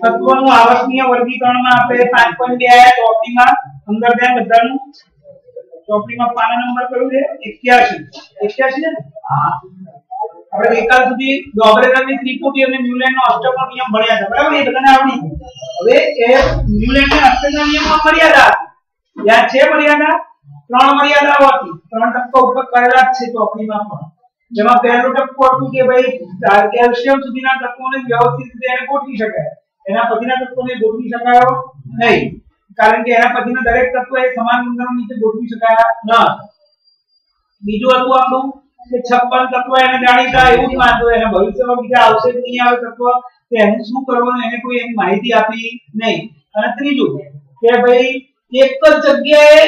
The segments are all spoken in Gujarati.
તત્વોનું આવર્તનીય વર્ગીકરણમાં આપણે 5.2 આયા ચોપડીમાં. અંદર ધ્યાન બધાનું. ચોપડીમાં પાના નંબર કયું છે? 81 81 છે ને? હા. આપણે ગઈકાલ સુધી ડોબરેગરની ત્રિપુટી અને ન્યુલેન્ડનો અષ્ટકનો નિયમ ભણ્યા હતા. બરાબર? એ બધાને આવડી હવે એ ન્યુલેન્ડના અષ્ટકના નિયમમાં મર્યાદા યાદ છે મર્યાદા? ત્રણ મર્યાદાઓ હતી. ત્રણ ટપકા ઉપર કરેલા જ છે ચોપડીમાં પણ. જેમાં પહેલું ટપકું હતું કે ભાઈ કેલ્શિયમ સુધીના તત્વોને વ્યવસ્થિત રીતે એને ગોઠવી શકાય એના પછીના તત્વોને ગોઠવી શકાયો નહીં કારણ કે એના પછીના દરેક તત્વ એ સમાન ગુણધર્મ નીચે ગોઠવી શકાયા ન બીજું હતું આપણું કે 56 તત્વ એને જાણીતા એવું જ માનતો એને ભવિષ્યમાં બીજા આવશે કે નહીં આવે તત્વ કે એનું શું કરવાનું એને કોઈ એની માહિતી આપી નહીં અને ત્રીજું કે ભાઈ એક જ જગ્યાએ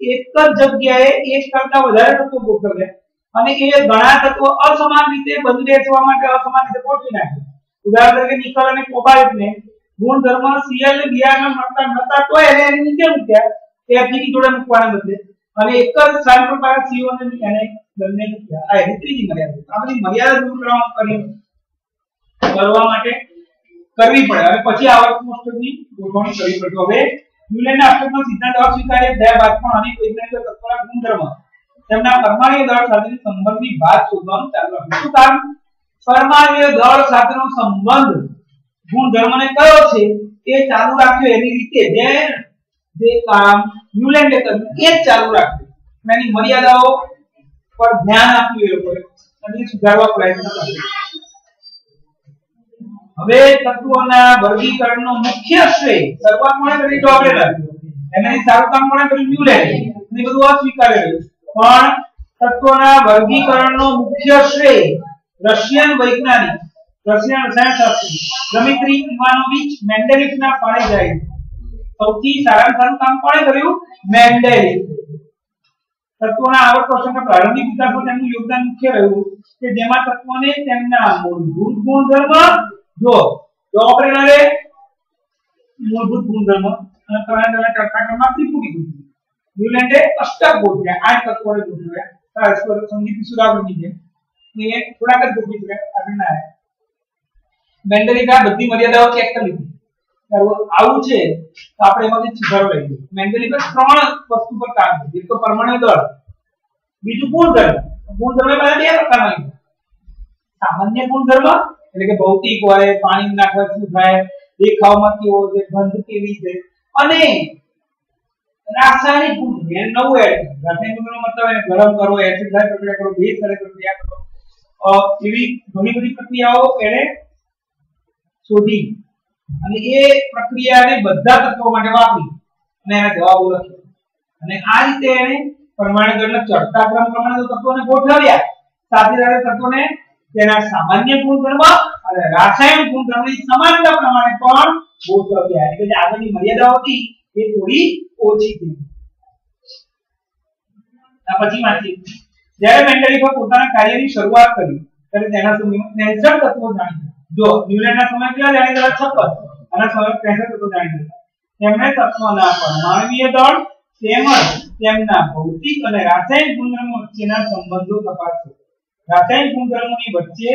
એક જ જગ્યાએ એક કરતા વધારે તત્વો ગોઠવ્યા અને એ ઘણા તત્વો અસમાન રીતે બંધ બેસવા માટે અસમાન રીતે ગોઠવી નાખે ઉદાહરણ તરીકે નિકલ અને કોબાલ્ટ ને ગુણધર્મ Cl ને ના મળતા નતા તો એને નીચે મૂક્યા. ની જોડે મૂકવાના બદલે. અને એક જ સ્થાન પર પાછા CO ને એને બંને મૂક્યા. આ એની ત્રીજી મર્યાદા આ બધી મર્યાદા દૂર કરવા કરી કરવા માટે કરવી પડે. અને પછી આવર્ત કોષ્ટકની ગોઠવણી કરવી પડે. હવે યુલેના અષ્ટકનો સિદ્ધાંત અસ્વીકાર્ય. થયા બાદ પણ અનેક વૈજ્ઞાનિકો તત્વના ગુણધર્મ. તેમના પરમાણ્વીય દળ સાથેની સંબંધની વાત શોધવાનું ચાલુ રાખ્યું. શું કામ? પરમાણ્વીય દળ સાથેનો સંબંધ ગુણધર્મને કયો છે? એ ચાલુ રાખ્યો એની રીતે. જે જે કામ ન્યુલેન્ડે કર્યું, એ જ ચાલુ રાખ્યું. એની મર્યાદાઓ પર ધ્યાન આપ્યું એ લોકોએ. અને સુધારવા પ્રયત્ન કર્યો. હવે તત્વોના વર્ગીકરણનો મુખ્ય શ્રેય શરૂઆત કોણે કરી તો આપણે રાખ્યું. સારું કામ કોણે કર્યું ન્યુલેન્ડ. ને બધું અસ્વીકાર્ય પણ તત્વોના વર્ગીકરણનો મુખ્ય શ્રેય રશિયન વૈજ્ઞાનિક, રશિયન રસાયણશાસ્ત્રી દમિત્રી ઇવાનોવિચ મેન્ડેલિફના પાડે જાય સૌથી સારામાં સારું કામ કોણે કર્યું? મેન્ડેલિફ તત્વોના આવર્ત પ્રસંગના પ્રારંભિક વિકાસમાં તેમનું યોગદાન મુખ્ય રહ્યું કે જેમાં તત્વોને તેમના મૂળભૂત ગુણધર્મ, જો જો આપણે મૂળભૂત ગુણધર્મ અને તરંગના ચર્ચાક્રમમાં ત્રિપુટી ગુણધર્મ ન્યુલેન્ડે અષ્ટક ગોઠવ્યા આઠ તત્વોને ગોઠવ્યા પરસ્પર સંગીત સુરાવની છે એ થોડાક જ ગોઠવી શકાય આગળ ના મેન્ડેલિફે આ બધી મર્યાદાઓ ચેક કરી લીધી આવું છે તો આપણે એમાંથી સુધારો લઈ લઈએ મેન્ડેલિફે ત્રણ વસ્તુ પર કામ કર્યું એક તો પરમાણુ દળ બીજું ગુણધર્મ ગુણધર્મ બધા બે પ્રકારના લીધા સામાન્ય ગુણધર્મ એટલે કે ભૌતિક હોય પાણી નાખવા શું થાય દેખાવમાં કેવો છે ગંધ કેવી છે અને રાસાયણિક ગુણ એ નવું એડ રાસાયણિક ગુણનો મતલબ એને ગરમ કરો એસિડ થાય પ્રક્રિયા કરો બેઝ થાય પ્રક્રિયા કરો. એવી ઘણી બધી પ્રક્રિયાઓ એને શોધી. અને એ પ્રક્રિયાને બધા તત્વો માટે વાપરી અને એના જવાબો લખ્યા. અને આ રીતે એને પરમાણુ દળના ચડતા ક્રમ પ્રમાણે તત્વોને ગોઠવ્યા. સાથે સાથે તત્વોને તેના સામાન્ય ગુણધર્મ અને રાસાયણિક ગુણધર્મની સમાનતા પ્રમાણે પણ ગોઠવ્યા. એટલે કે આગળની મર્યાદાઓ હતી. એ થોડી ઓછી થઈ પછી વાંચીએ. જ્યારે મેન્ડેલિફે પોતાના કાર્યની શરૂઆત કરી, ત્યારે તેના સમયમાં 63 તત્વો જાણીતા. જો ન્યુલેન્ડના સમય કેટલા જાણીતા? 56 અને સમય 63 તત્વો જાણીતા. તેમણે તત્વોના પરમાણુય દળ, તેમજ તેમના ભૌતિક અને રાસાયણિક ગુણધર્મો વચ્ચેના સંબંધો તપાસ્યો રાસાયણિક ગુણધર્મોની વચ્ચે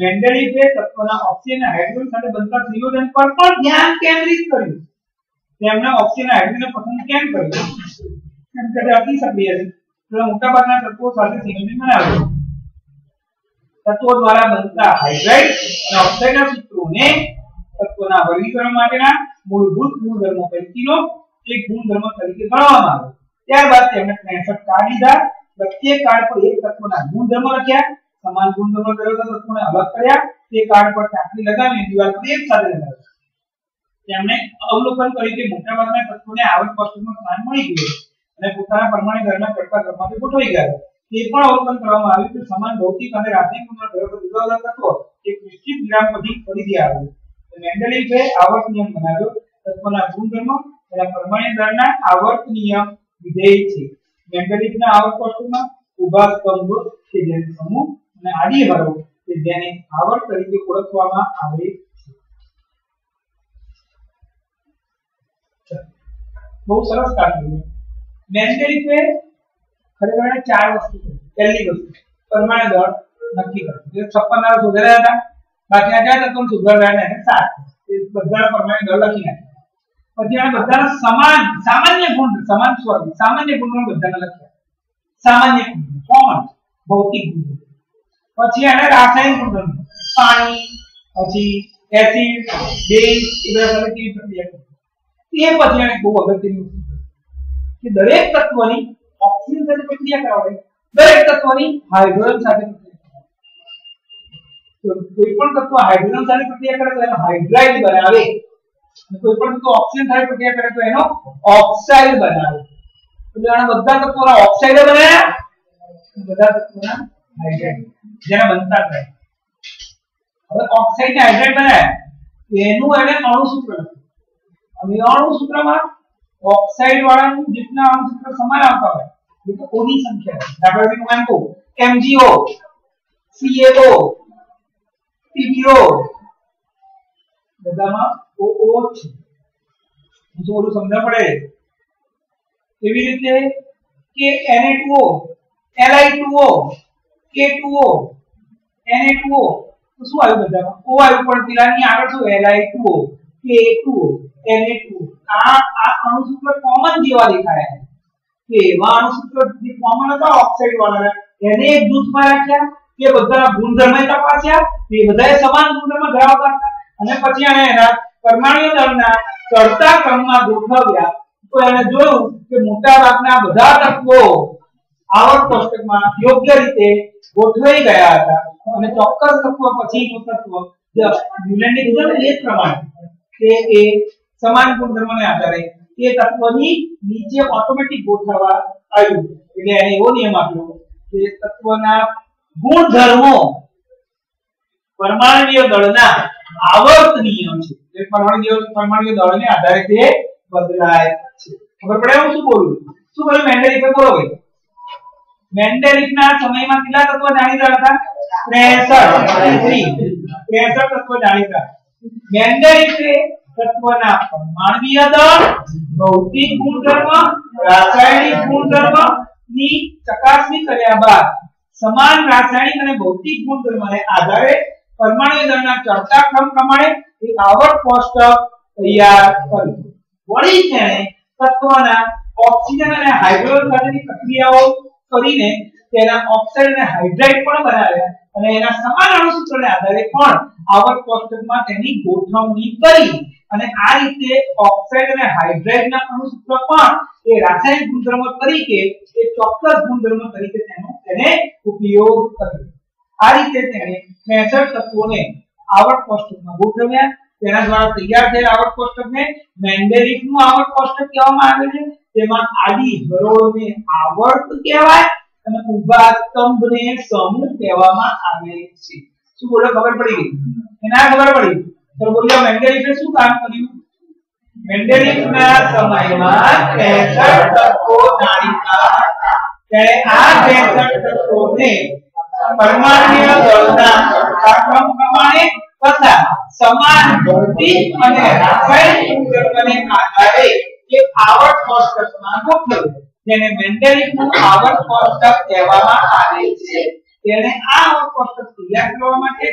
મેન્ડેલિફે તત્વના ઓક્સિજન હાઇડ્રોજન સાથે બનતા સંયોજન પર પણ ધ્યાન કેન્દ્રિત કર્યું. તેમણે ઓક્સિજન અને હાઇડ્રોજન પસંદ કેમ કર્યું કેમ કે અતિ સક્રિય છે તો મોટાભાગના તત્વો સાથે સંયોજન બનાવ્યું તત્વો દ્વારા બનતા હાઇડ્રાઇડ અને ઓક્સાઇડના સૂત્રોને તત્વોના વર્ગીકરણ માટેના મૂળભૂત ગુણધર્મો પૈકીનો એક ગુણધર્મ તરીકે ગણવામાં આવ્યો ત્યારબાદ તેમણે 63 કાર્ડ લીધા પ્રત્યેક કાર્ડ પર એક તત્વના ગુણધર્મો લખ્યા સમાન ગુણધર્મો ધરાવતા તત્વોને અલગ કર્યા તે કાર્ડ પર ટાંકી લગાવીને દિવાલ પર એક સાથે લગાવ્યા તેમણે અવલોકન કર્યું કે મોટાભાગના તત્વોને આવક કોષ્ટકમાં સ્થાન મળી ગયું અને પોતાના પરમાણુ દળના પડતા ક્રમમાંથી ગોઠવાઈ ગયા તે પણ અવલોકન કરવામાં આવ્યું કે સમાન ભૌતિક અને રાસાયણિક ગુણધર્મો ધરાવતા જુદા જુદા તત્વો એક નિશ્ચિત વિરામ પછી ફરીથી આવ્યું મેન્ડેલિફે આવર્ત નિયમ બનાવ્યો. તત્વના ગુણધર્મો અને પરમાણુ દળના આવર્ત નિયમ વિધેય છે. મેન્ડેલિફના આવર્ત વસ્તુમાં ઊભા સ્તંભ કે જેને સમૂહ અને આડી હરો કે જેને આવર્ત તરીકે ઓળખવામાં આવે છે બહુ સરસ કામ કર્યું મેન્ડેલિફે ખરેખર એને ચાર વસ્તુ કરી પહેલી વસ્તુ પરમાણુ દળ નક્કી કર્યું એટલે 56 ના સુધાર્યા હતા બાકી આ જ્યાં તત્વો સુધાર્યા એને સાત એ બધા પરમાણુ દળ લખી નાખ્યા પછી આ બધા સમાન સામાન્ય ગુણ સમાન સોરી સામાન્ય ગુણો બધાને લખ્યા સામાન્ય ગુણ કોમન ભૌતિક ગુણ પછી એને રાસાયણિક ગુણધર્મ પાણી પછી એસિડ બેઝ એ બધા સાથે કેવી પ્રક્રિયા કરે એ પછી એને બહુ અગત્યની વસ્તુ કે દરેક તત્વની ઓક્સિજન સાથે પ્રક્રિયા કરાવે દરેક તત્વની હાઇડ્રોજન સાથે પ્રક્રિયા કરાવે તો કોઈ પણ તત્વ હાઇડ્રોજન સાથે પ્રક્રિયા કરે તો એનો હાઇડ્રાઇડ બનાવે અને કોઈ પણ તત્વ ઓક્સિજન સાથે પ્રક્રિયા કરે તો એનો ઓક્સાઇડ બનાવે એટલે આના બધા તત્વોના ઓક્સાઇડ બનાવ્યા બધા તત્વોના હાઇડ્રાઇડ જેના બનતા થાય હવે ઓક્સાઇડ ને હાઇડ્રાઇડ બનાવ્યા એનું એને અણુસૂત્ર લખ્યું હવે અણુસૂત્રમાં ઓક્સાઇડ વાળાનું જેટલા અણુસૂત્ર સમાન આવતા હોય એ તો ઓની સંખ્યા છે દાખલા તરીકે હું એમ કહું MgO CaO PbO બધામાં OO છે બીજું ઓલું સમજણ પડે એવી રીતે કે Na2O Li2O K2O Na2O તો શું આવ્યું બધામાં O આવ્યું પણ પેલાની આગળ શું Li2O K2O Na2O આ આ અણુસૂત્ર કોમન જેવા દેખાય કે એવા અણુસૂત્ર જે કોમન હતા ઓક્સાઇડ વાળા એને એક જૂથમાં રાખ્યા કે બધાના ગુણધર્મ તપાસ્યા એ બધાએ સમાન ગુણધર્મ ધરાવતા હતા અને પછી આને એના પરમાણુ દળના ચડતા ક્રમમાં ગોઠવ્યા તો એને જોયું કે મોટા ભાગના બધા તત્વો આવર્ત કોષ્ટકમાં યોગ્ય રીતે ગોઠવાઈ ગયા હતા અને ચોક્કસ તત્વ પછીનું તત્વ જે યુલેન્ડિક હતું ને એ જ પ્રમાણે કે એ સમાન ગુણધર્મને આધારે એ તત્વની નીચે ઓટોમેટિક ગોઠવવા આવ્યું એટલે એને એવો નિયમ આપ્યો કે તત્વના ગુણધર્મો પરમાણુય દળના આવર્ત નિયમ છે એ પરમાણુય પરમાણુય દળને આધારે તે બદલાય છે ખબર પડે હું શું બોલું શું બોલું મેન્ડેલિફે બોલો ભાઈ મેન્ડેલિફના સમયમાં કેટલા તત્વો જાણીતા હતા 63 63 તત્વો જાણીતા મેન્ડેલિફે તત્વના પરમાણુય દળ, ભૌતિક ગુણધર્મ, રાસાયણિક ગુણધર્મની ચકાસણી કર્યા બાદ સમાન રાસાયણિક અને ભૌતિક ગુણધર્મને આધારે પરમાણુ દળના ચડતા ક્રમ પ્રમાણે એક આવર્ત કોષ્ટક તૈયાર કર્યું. વળી તેણે તત્વના ઓક્સિજન અને હાઇડ્રોજન સાથેની પ્રક્રિયાઓ કરીને તેના ઓક્સાઇડ અને હાઇડ્રાઇડ પણ બનાવ્યા. અને એના સમાન અણુસૂત્રને આધારે પણ આવર્ત કોષ્ટકમાં તેની ગોઠવણી કરી અને આ રીતે ઓક્સાઇડ અને હાઇડ્રાઇડના અણુસૂત્ર પણ એ રાસાયણિક ગુણધર્મ તરીકે, એ ચોક્કસ ગુણધર્મ તરીકે તેનો તેને ઉપયોગ કર્યો. આ રીતે તેણે 63 તત્વોને આવર્ત કોષ્ટકમાં ગોઠવ્યા. તેના દ્વારા તૈયાર થયેલ આવર્ત કોષ્ટકને મેન્ડેલિફનું આવર્ત કોષ્ટક કહેવામાં આવે છે. તેમાં આડી હરોળને આવર્ત કહેવાય. અને ઊભા સ્તંભને સમૂહ કહેવામાં આવે છે. શું બોલો? ખબર પડી ગઈ? એના ખબર પડી? તો બોલ્યો મેન્ડેલિફે શું કામ કર્યું? મેન્ડેલિફના સમયમાં 63 તત્વો જાણીતા ત્યારે આ 63 તત્વોને પરમાણ્ય દળના ક્રમ પ્રમાણે તથા સમાન ભૌતિક અને રાસાયણિક ગુણધર્મને આધારે એક આવર્ત કોષ્ટકમાં ગોઠવ્યું જેને મેન્ડેલિફનું આવર્ત કોષ્ટક કહેવામાં આવે છે. તેણે આ આવર્ત કોષ્ટક તૈયાર કરવા માટે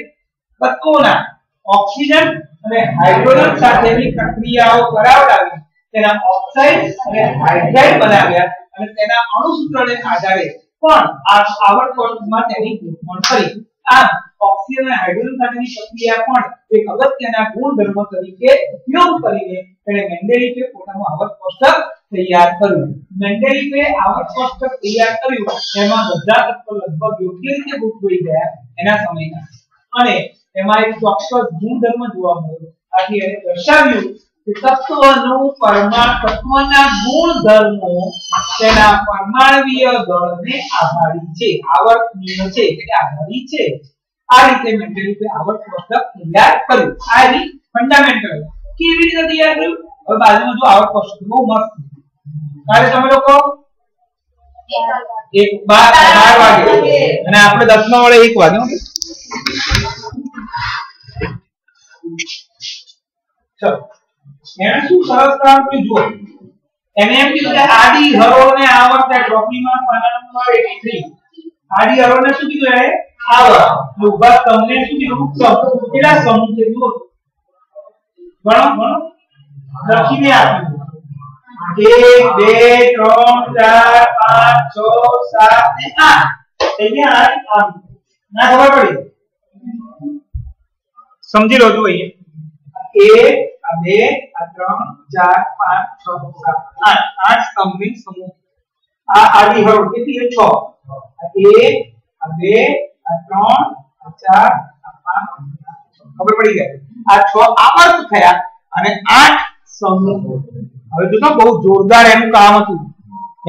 તત્વોના ઓક્સિજન અને હાઇડ્રોજન સાથેની પ્રક્રિયાઓ કરાવડાવી, તેના ઓક્સાઇડ અને હાઇડ્રાઇડ બનાવ્યા અને તેના અણુસૂત્રને આધારે પણ આ આવર્ત કોષ્ટકમાં તેની ગોઠવણ કરી. આ ઓક્સિજન અને હાઇડ્રોજન સાથેની પ્રક્રિયા પણ એક અગત્યના ગુણધર્મ તરીકે ઉપયોગ કરીને તેણે મેન્ડેલિફે પોતાનું આવર્ત કોષ્ટક તૈયાર કર્યું મેન્ડેલિફે આવર્ત કોષ્ટક તૈયાર કર્યું. એમાં બધા તત્વો લગભગ યોગ્ય રીતે ગોઠવાઈ ગયા એના સમયના. અને એમાં એક ચોક્કસ ગુણધર્મ જોવા મળ્યો. આથી એને દર્શાવ્યું કે તત્વનું પરમાણુ તત્વના ગુણધર્મો તેના પરમાણવીય દળને આભારી છે. આવર્તનીય છે, એટલે આભારી છે. આ રીતે મેન્ડેલિફે આવર્ત કોષ્ટક તૈયાર કર્યું. આ રીતે ફંડામેન્ટલ કેવી રીતે તૈયાર કર્યું? હવે બાજુમાં જો આવર્ત કોષ્ટક બહુ મસ્ત કાલે તમે લોકો? એક બાર બાર વાગે. અને આપણે દસમા વાળે એક વાગે શું કીધું કે આડી હરોળને આવર્ત ડ્રોપિંગમાં પાના નંબર 83 આડી હરોળને શું કીધું એને? આવર્ત ઊભા તમને શું કીધું? સમ કેટલા સમૂહ છે, જુઓ. ગણો ગણો લખીને આપ્યું એક બે ત્રણ ચાર પાંચ છ સાત ને આઠ. અહીંયા આમ. ના ખબર પડી? સમજી લો જો અહીંયા. એક આ બે આ ત્રણ ચાર પાંચ છ સાત આઠ. આઠ સ્તંભની સમૂહ. આ આડી હરોળ કેટલી છે? છ. આ એક આ બે આ ત્રણ આ ચાર આ પાંચ ખબર પડી ગઈ? આ છ આવર્ત થયા અને આઠ સમૂહ. હવે જો તો બહુ જોરદાર એનું કામ હતું.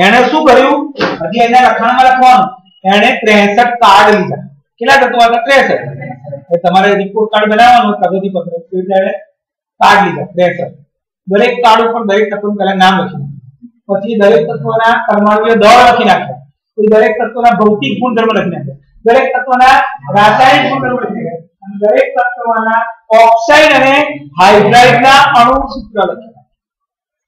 એને શું કર્યું? હજી એના લખાણમાં લખવાનું. એને 63 કાર્ડ લીધા. કેટલા તત્વો હતા 63 એ તમારે રિપોર્ટ કાર્ડ બનાવવાનું પ્રગતિ પત્ર એટલે કાર્ડ લીધા 63 દરેક કાર્ડ ઉપર દરેક તત્વનું પહેલા નામ લખી પછી દરેક તત્વના પરમાણુય દળ લખી નાખ્યા. પછી દરેક તત્વના ભૌતિક ગુણધર્મ લખી નાખ્યા. દરેક તત્વના રાસાયણિક ગુણધર્મ લખી નાખ્યા. અને દરેક તત્વના ઓક્સાઇડ અને હાઇડ્રાઇડના અણુ સૂત્ર લખ્યા.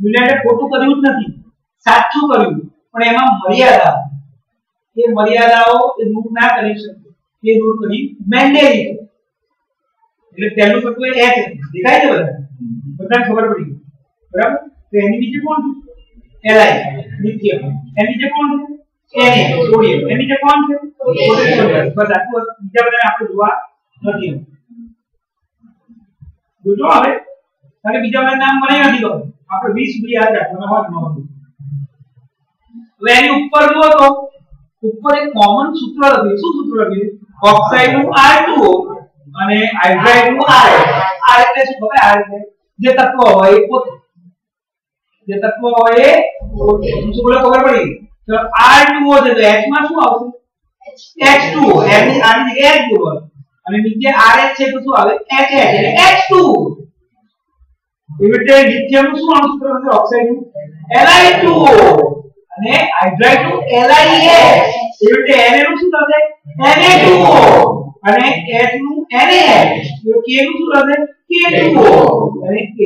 ન્યુક્લિયર ખોટું કર્યું જ નથી સાચું કર્યું પણ એમાં મર્યાદા એ મર્યાદાઓ એ દૂર ના કરી શકે એ દૂર કરી મેન્ડેલી એટલે પહેલું તત્વ એ H દેખાય છે બધા બધાને ખબર પડી ગઈ. બરાબર તો એની નીચે કોણ છે Li લિથિયમ એની નીચે કોણ છે Na સોડિયમ એની નીચે કોણ છે પોટેશિયમ બસ આટલું હતું. બીજા બધાને આપણે જોવા નથી જોજો હવે અને બીજા બધા નામ મને નથી ખબર આપણે 20 સુધી યાદ રાખવાના હોય ન હોય હવે એની ઉપર જુઓ તો, ઉપર એક કોમન સૂત્ર લખ્યું. શું સૂત્ર લખ્યું? ઓક્સાઇડનું R2O અને હાઇડ્રાઇડનું R. R એટલે શું ખબર? R એટલે જે તત્વ હોય એ પોતે. જે તત્વ હોય એ પોતે. શું બોલો? ખબર પડી? તો R2O છે, તો H માં શું આવશે? H2O એની આની જગ્યાએ H અને નીચે RH છે, તો શું આવે? HH એટલે H2 એવી રીતે લિથિયમ નું શું અણુસૂત્ર હશે ઓક્સાઇડ નું Li2O અને હાઇડ્રાઇડ નું LiH એવી રીતે Na નું શું થશે Na2O અને H નું NaH તો K નું શું થશે K2O અને K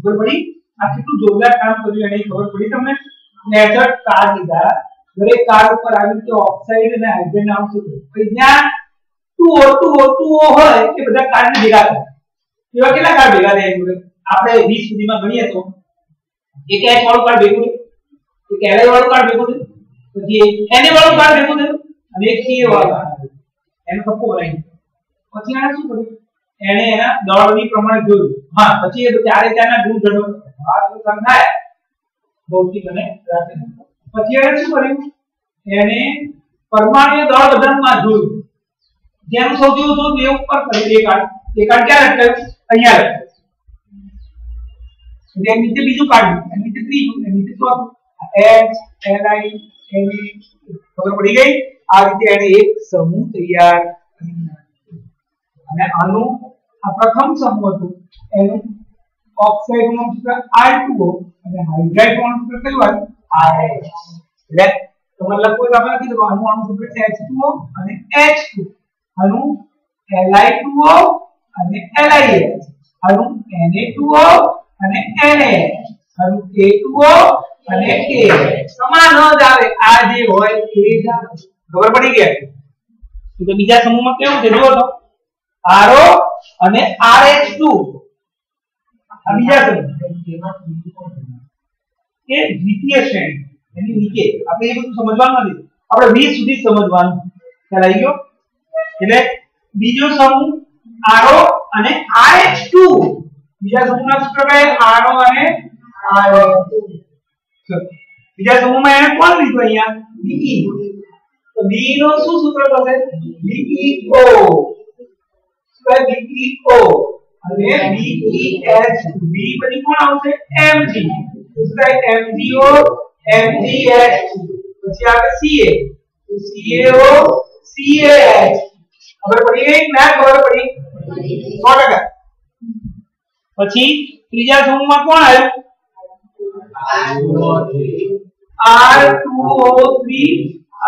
ખબર પડી આ કેટલું જોરદાર કામ કર્યું એને ખબર પડી તમને મેથડ કાર્ડ લીધા દરેક કાર્ડ ઉપર આવી રીતે ઓક્સાઇડ અને હાઇડ્રોજન નામ શું પછી જ્યાં 2O 2O 2O હોય એ બધા કાર્ડ ભેગા થાય એવા કેટલા કાર્ડ ભેગા થાય એની જોડે આપણે 20 સુધીમાં ગણીએ તો એક H વાળું કાર્ડ ભેગું થયું? એક Li વાળું કાર્ડ ભેગું થયું? પછી એને વાળું કાર્ડ ભેગું છે અને એક સીએ વાળું કાર્ડ એનો થપ્પો બનાવી પછી આને શું કર્યું? એને એના દળની પ્રમાણે જોયું. હા, પછી એ ચારે ચારના ગુણધર્મો આ તો સમજાય ભૌતિક અને રાસાયણિક પછી એને શું કર્યું? એને પરમાણુય દળ બધામાં જોયું. જેનું સૌથી વધુ બે ઉપર કર્યું. એ કાર્ડ. એ કાર્ડ ક્યાં લટકાયું અહીંયા લટકાયું એટલે એની નીચે બીજું કાઢ્યું એની નીચે ત્રીજું એની નીચે ચોથું H Li Ni ખબર પડી ગઈ આ રીતે એને એક સમૂહ તૈયાર કરી નાખ્યો. અને આનું આ પ્રથમ સમૂહ હતું એનું ઓક્સાઇડ નું સૂત્ર R2O અને હાઇડ્રાઇડ નું સૂત્ર કયું આવ્યું RH એટલે તમારે લખવું હોય તો આપણે લખી દો આનું આનું સૂત્ર છે H2O અને H2 આનું Li2O અને LiH આનું Na2O અને Na આનું K2O અને કે સમાન જ આવે, આ જે હોય એ જ ખબર પડી ગઈ તો બીજા સમૂહમાં કેવું છે? જુઓ તો. RO અને RH2 આ બીજા સમૂહ. કે દ્વિતીય શ્રેણી. એની નીચે. આપણે એ બધું સમજવાનું નથી. આપણે 20 સુધી સમજવાનું. ખ્યાલ ગયો? એટલે બીજો સમૂહ RO અને RH2 બીજા સમૂહના સૂત્ર કયા RO અને RH2 બીજા સમૂહમાં એને કોણ લીધું અહીંયા BE તો B નો શું સૂત્ર થશે BeO શું BeO અને BeH B પછી કોણ આવશે Mg શું થાય MgO MgH પછી આવે Ca તો CaO CaH ખબર પડી ગઈ ના ખબર પડી 100% પછી ત્રીજા સમૂહમાં કોણ આવ્યું R2O3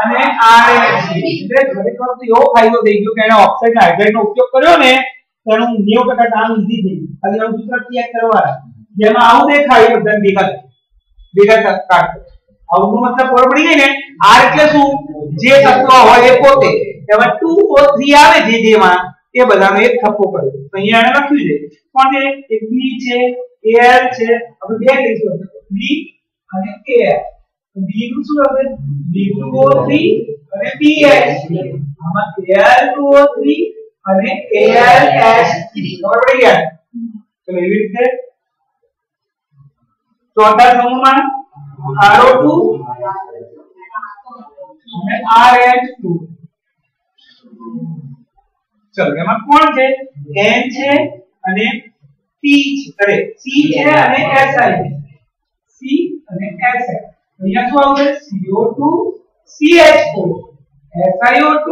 અને RH એટલે ખરેખર તો એવો ફાયદો થઈ ગયો કે એને ઓક્સાઇડ હાઇડ્રાઇડ નો ઉપયોગ કર્યો ને તો એનું 90% કામ ઈઝી થઈ ગયું ખાલી એનું સૂત્ર ચેક કરવાના જેમાં આવું દેખાય એ બધા ભેગા ભેગા કાઢ આવું મતલબ ખબર પડી ગઈ ને R એટલે શું જે તત્વ હોય એ પોતે એમાં 2O3 આવે જે જેમાં એ બધાનો એક થપ્પો કર્યો તો અહીંયા એને લખ્યું છે કોણ છે એક B છે Al છે આપણે બે લઈશું B અને Al તો B નું શું હશે B2O3 અને BH આમાં Al2O3 અને AlH3 ખબર પડી ગયા તો એવી રીતે ચોથા સમૂહમાં RO2 અને RH2 ચલો એમાં કોણ છે N છે અને P છે અરે C છે અને Si છે C અને Si અહીંયા શું આવશે CO2 CH4 SiO2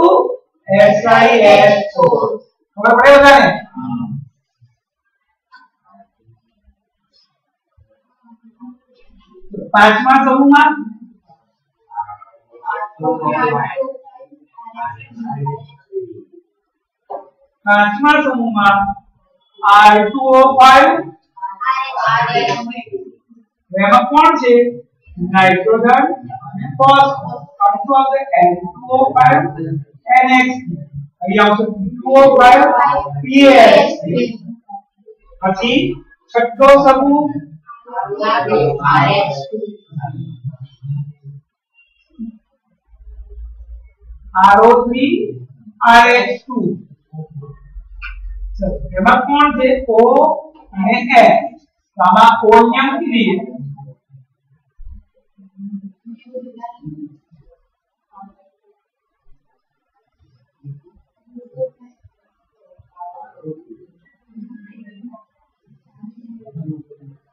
SiH4 ખબર પડે બધાને પાંચમા સમૂહમાં પાંચમા સમૂહમાં R2O5 એમાં કોણ છે નાઇટ્રોજન અને ફોસ્ફરસ અર્થો આવશે N2O5 NH અહીં આવશે P2O5 PH પછી છઠ્ઠો સમૂહ RO3 RH2 એમાં કોણ છે O અને S આમાં O અહીંયા મૂકી દઈએ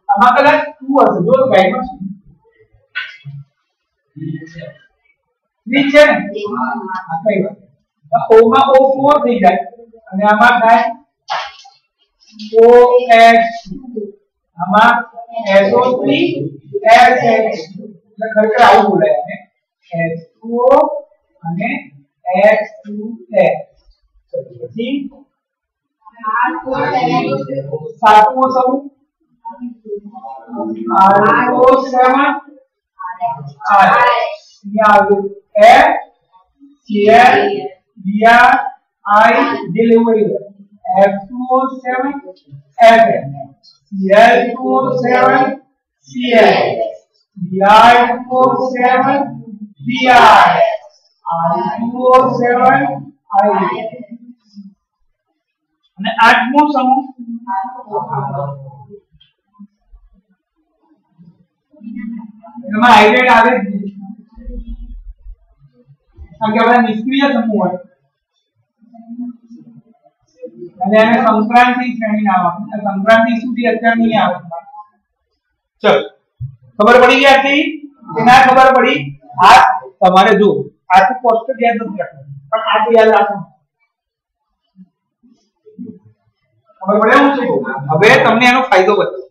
આમાં કદાચ 2 હશે જો ગાઈડમાં છે ત્રીસ છે ને આ કઈ વાત તો O માં O4 થઈ જાય અને આમાં થાય OH2 हमा SO3 SH2 એટલે ખરેખર આવું બોલાય અને H2O અને H2S પછી સાતમો સમૂહ RO સમૂહ RS અહીંયા આવ્યું F Cl Br I delivery F207 Fn Cl27 Cl Br207 Br I207 I અને આઠમો સમૂહ એમાં હાઇડ્રેટ આવે કારણ કે આપણા નિષ્ક્રિય સમૂહ હોય અને એને સંક્રાંતિ શ્રેણી નામ આપ્યું આ સંક્રાંતિ સુધી અત્યાર નહીં આવે ચલો ખબર પડી ગઈ આટલી કે ના ખબર પડી આ તમારે જો આ તો કોષ્ટક યાદ નથી રાખવાનું પણ આ તો યાદ રાખવાનું ખબર પડે હું શું કહું? હવે તમને એનો ફાયદો બતાવું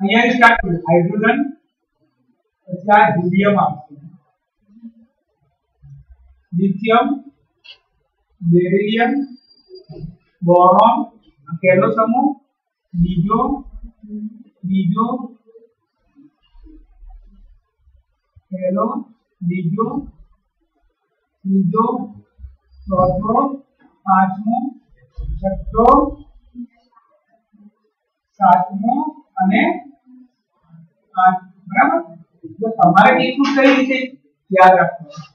અહીંયા સ્ટાર્ટ કર્યું હાઇડ્રોજન પછી આ હિલિયમ આવશે બેરિલિયમ બોરોન આ પહેલો સમૂહ બીજો બીજો પહેલો બીજો ત્રીજો ચોથો પાંચમો છઠ્ઠો સાતમો અને આઠ બરાબર તમારે કેટલું કઈ રીતે યાદ રાખવું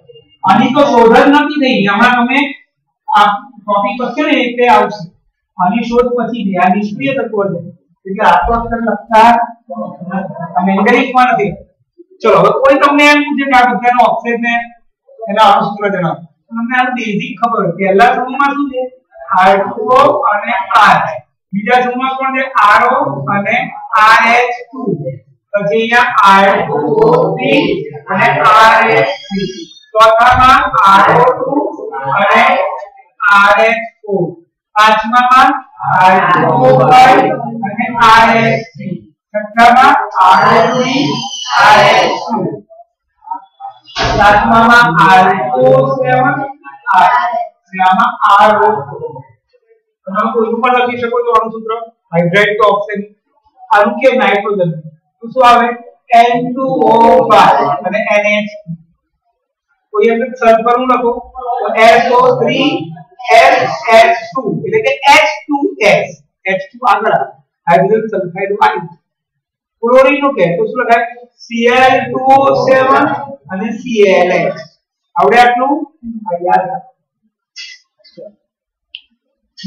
આની તો શોધ જ નથી થઈ આમાં તમે આ ટોપિક હશે ને એટલે આવશે આની શોધ પછી છે આ નિષ્ક્રિય તત્વો છે એટલે આ તો અક્ષર લખતા આ મેન્ડેલિકમાં નથી ચલો હવે કોઈ તમને એમ પૂછે કે આ બધાનો ઓક્સાઇડ ને એના અણુસૂત્ર જણાવો તો તમને આ બેઝિક ખબર હોય પહેલા સમૂહમાં શું છે R2O અને R બીજા સમૂહમાં કોણ છે RO અને RH2 પછી અહીંયા R2O3 અને RH3 ચોથામાં RO2 અને RH4 પાંચમામાં R2O5 અને RH3 છઠ્ઠામાં RO3 RH2 સાતમામાં R2O7 અને આમાં RO4 તમે કોઈ પણ લખી શકો છો અણુસૂત્ર હાઇડ્રાઇડ તો ઓક્સિજન આનું કે નાઇટ્રોજન તો શું આવે N2O5 અને NH કોઈ એમ સલ્ફરનું લખો તો SO3 SH2 એટલે કે H2S H2 આગળ હાઇડ્રોજન સલ્ફાઇડ વાયુ. ક્લોરીનનું કે, તો શું લખાય? Cl2O7 અને ClH આવડે આટલું? યાદ રાખો.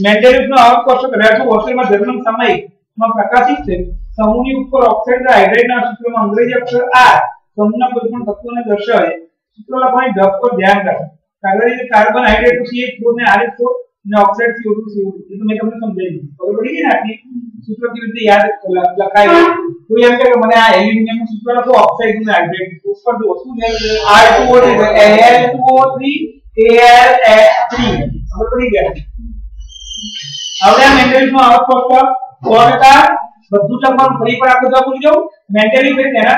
મેન્ડેલિવનો આવક કોષ્ટક 1882 માં જર્મનમાં પ્રકાશિત છે. સમૂહની ઉપર ઓક્સાઇડ હાઇડ્રેટના સૂત્રમાં અંગ્રેજી અક્ષર R. સમૂહના કોઈપણ તત્વને દર્શાવે. સૂત્ર લખવાની ઢબ પર ધ્યાન રાખો આગળ રીતે કાર્બન હાઇડ્રેટ CH4 ને RH4 અને ઓક્સાઇડ CO2 CO2 એ તો મેં તમને સમજાવી દીધું ખબર પડી ગઈ ને આટલી સૂત્ર કેવી રીતે યાદ લખાય કોઈ એમ કહે કે મને આ એલ્યુમિનિયમ નું સૂત્ર લખો ઓક્સાઇડ નું હાઇડ્રેટ ઉપર જો શું છે R2O3 Al2O3 AlH3 ખબર પડી ગઈ હવે આ મેન્ડેલિવનો આવક કોષ્ટક 100% બધું લખવાનું ફરી પર આખું જવાબ ભૂલી જાવ મેન્ડેલિવ એ તેના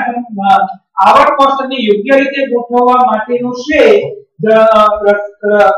આવક કોષ્ટકને યોગ્ય રીતે ગોઠવવા માટેનું શ્રેય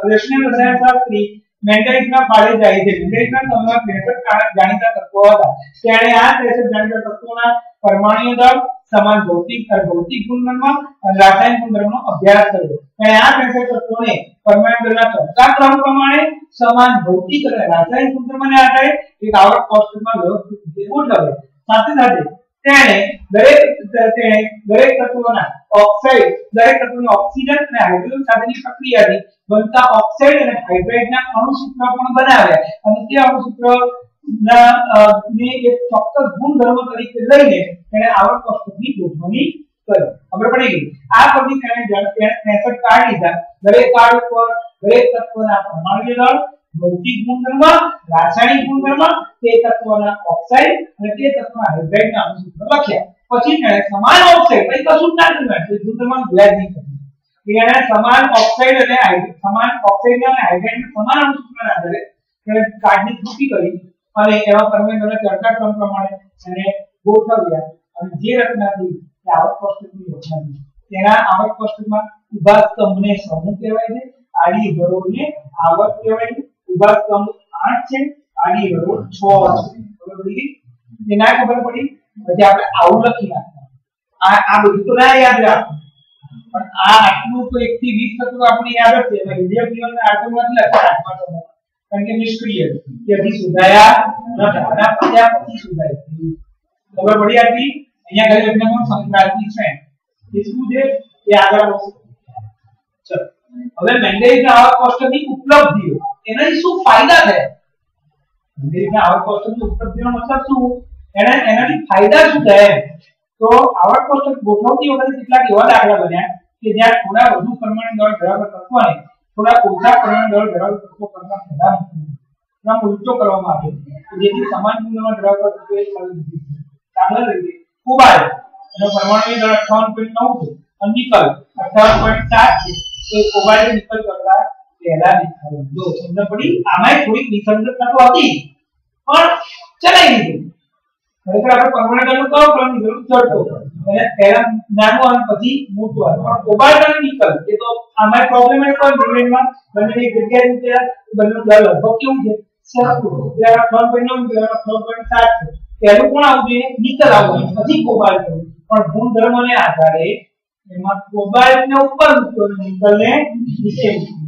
રેશનલ રસાયણશાસ્ત્રી મેન્ડેલિવના ફાળે જાય છે મેન્ડેલિવના સમયમાં 63 જાણીતા તત્વો હતા તેણે આ 63 જાણીતા તત્વોના પરમાણુ દળ સમાન ભૌતિક ભૌતિક ગુણધર્મ અને રાસાયણિક ગુણધર્મનો અભ્યાસ કર્યો તેણે આ 63 તત્વોને પરમાણુ દળના ચડતા ક્રમ પ્રમાણે સમાન ભૌતિક અને રાસાયણિક ગુણધર્મને આધારે એક આવર્ત કોષ્ટકમાં વ્યવસ્થિત રીતે ગોઠવ્યા સાથે સાથે તેણે દરેક તેણે દરેક તત્વના ઓક્સાઇડ દરેક તત્વોની ઓક્સિજન અને હાઇડ્રોજન સાથેની પ્રક્રિયાથી બનતા ઓક્સાઇડ અને હાઇડ્રાઇડના અણુસૂત્ર પણ બનાવ્યા અને તે અણુસૂત્ર ના ને એક ચોક્કસ ગુણધર્મ તરીકે લઈને તેણે આવર્ત કોષ્ટકની ગોઠવણી કરી. ખબર પડી ગઈ? આ પછી તેણે 63 કાર્ડ લીધા. દરેક કાર્ડ ઉપર દરેક તત્વના પરમાણુ દળ ભૌતિક ગુણધર્મ, રાસાયણિક ગુણધર્મ, તે તત્વના ઓક્સાઇડ અને તે તત્વના હાઇડ્રાઇડના અણુસૂત્ર લખ્યા. પછી તેણે સમાન ઓક્સાઇડ પછી કશું ના કર્યું એટલે ગુણધર્મ ગ્લેડ નહીં કર્યું તેણે સમાન ઓક્સાઇડ અને સમાન ઓક્સાઇડ અને હાઇડ્રાઇડ સમાન અણુસૂત્રના આધારે તેણે કાર્ડની કૃતિ કરી અને એવા પરમેન્દ્રને ચર્ચા ક્રમ પ્રમાણે એને ગોઠવ્યા. અને જે રચના થઈ, તે આવક કોષ્ટકની રચના થઈ. તેના આવક કોષ્ટકમાં ઊભા સ્તંભને સમૂહ કહેવાય છે, આડી હરોળને આવક કહેવાય છે ઉભા સ્તંભ 8 છે આડી હરોળ 6 છે ખબર પડી ગઈ એના ખબર પડી પછી આપણે આવું લખી નાખવાનું આ આ બધું તો ના યાદ રાખવું પણ આ આટલું તો 1 થી 20 તત્વ આપણે યાદ જ છે એટલે વિદ્યાર્થીઓને આટલું નથી લખવાનું કારણ કે નિષ્ક્રિય ત્યાંથી સુધાયા નથી આના પછી આ પછી સુધાય ખબર પડી આટલી અહીંયા ઘરે લગ્નમાં સંક્રાંતિ છે એ શું છે એ આગળ ચલો હવે મેન્ડેલિવના આવક કોષ્ટકની ઉપલબ્ધિઓ એનાથી શું ફાયદા થયા મેન્ડેલિવના આવક કોષ્ટકની ઉપલબ્ધિનો મતલબ શું એને એનાથી ફાયદા શું થયા તો આવક કોષ્ટક ગોઠવતી વખતે કેટલાક એવા દાખલા બન્યા કે જ્યાં થોડા વધુ પરમાણુ દળ ધરાવતા તત્વને થોડા ઓછા પરમાણુ દળ ધરાવતા તત્વો કરતા ભેગા મૂકવું ઉલટો કરવામાં આવ્યો જેથી સમાન ગુણધર્મ ધરાવતા તત્વો એક દાખલા તરીકે કોબાલ્ટ એનો પરમાણુ દળ 58.9 છે અને નિકલ 58.7 છે તો કોબાલ્ટ નિકલ કરતા પહેલા દેખાડો જો સમજ પડી આમાં થોડીક વિસંગતતા તો હતી પણ ચલાવી દીધું ખરેખર આપણે પરમાણુ દળનો કયો ક્રમ લીધો ચડતો એટલે પહેલા નાનું આવે પછી મોટું આવે પણ કોબાલ્ટ અને નિકલ એ તો આમાં પ્રોબ્લેમ એ કોઈ ડિમેન્ડમાં બંનેની જગ્યાએ રીતે બંને દર લગભગ કેવું છે સરખું એટલે આ 3.9 એટલે આ 3.7 છે પહેલું કોણ આવવું જોઈએ નિકલ આવવું જોઈએ પછી કોબાલ્ટ આવવું પણ ગુણધર્મને આધારે એમાં કોબાલ્ટ ને ઉપર મૂક્યો અને નિકલ ને નીચે મૂક્યો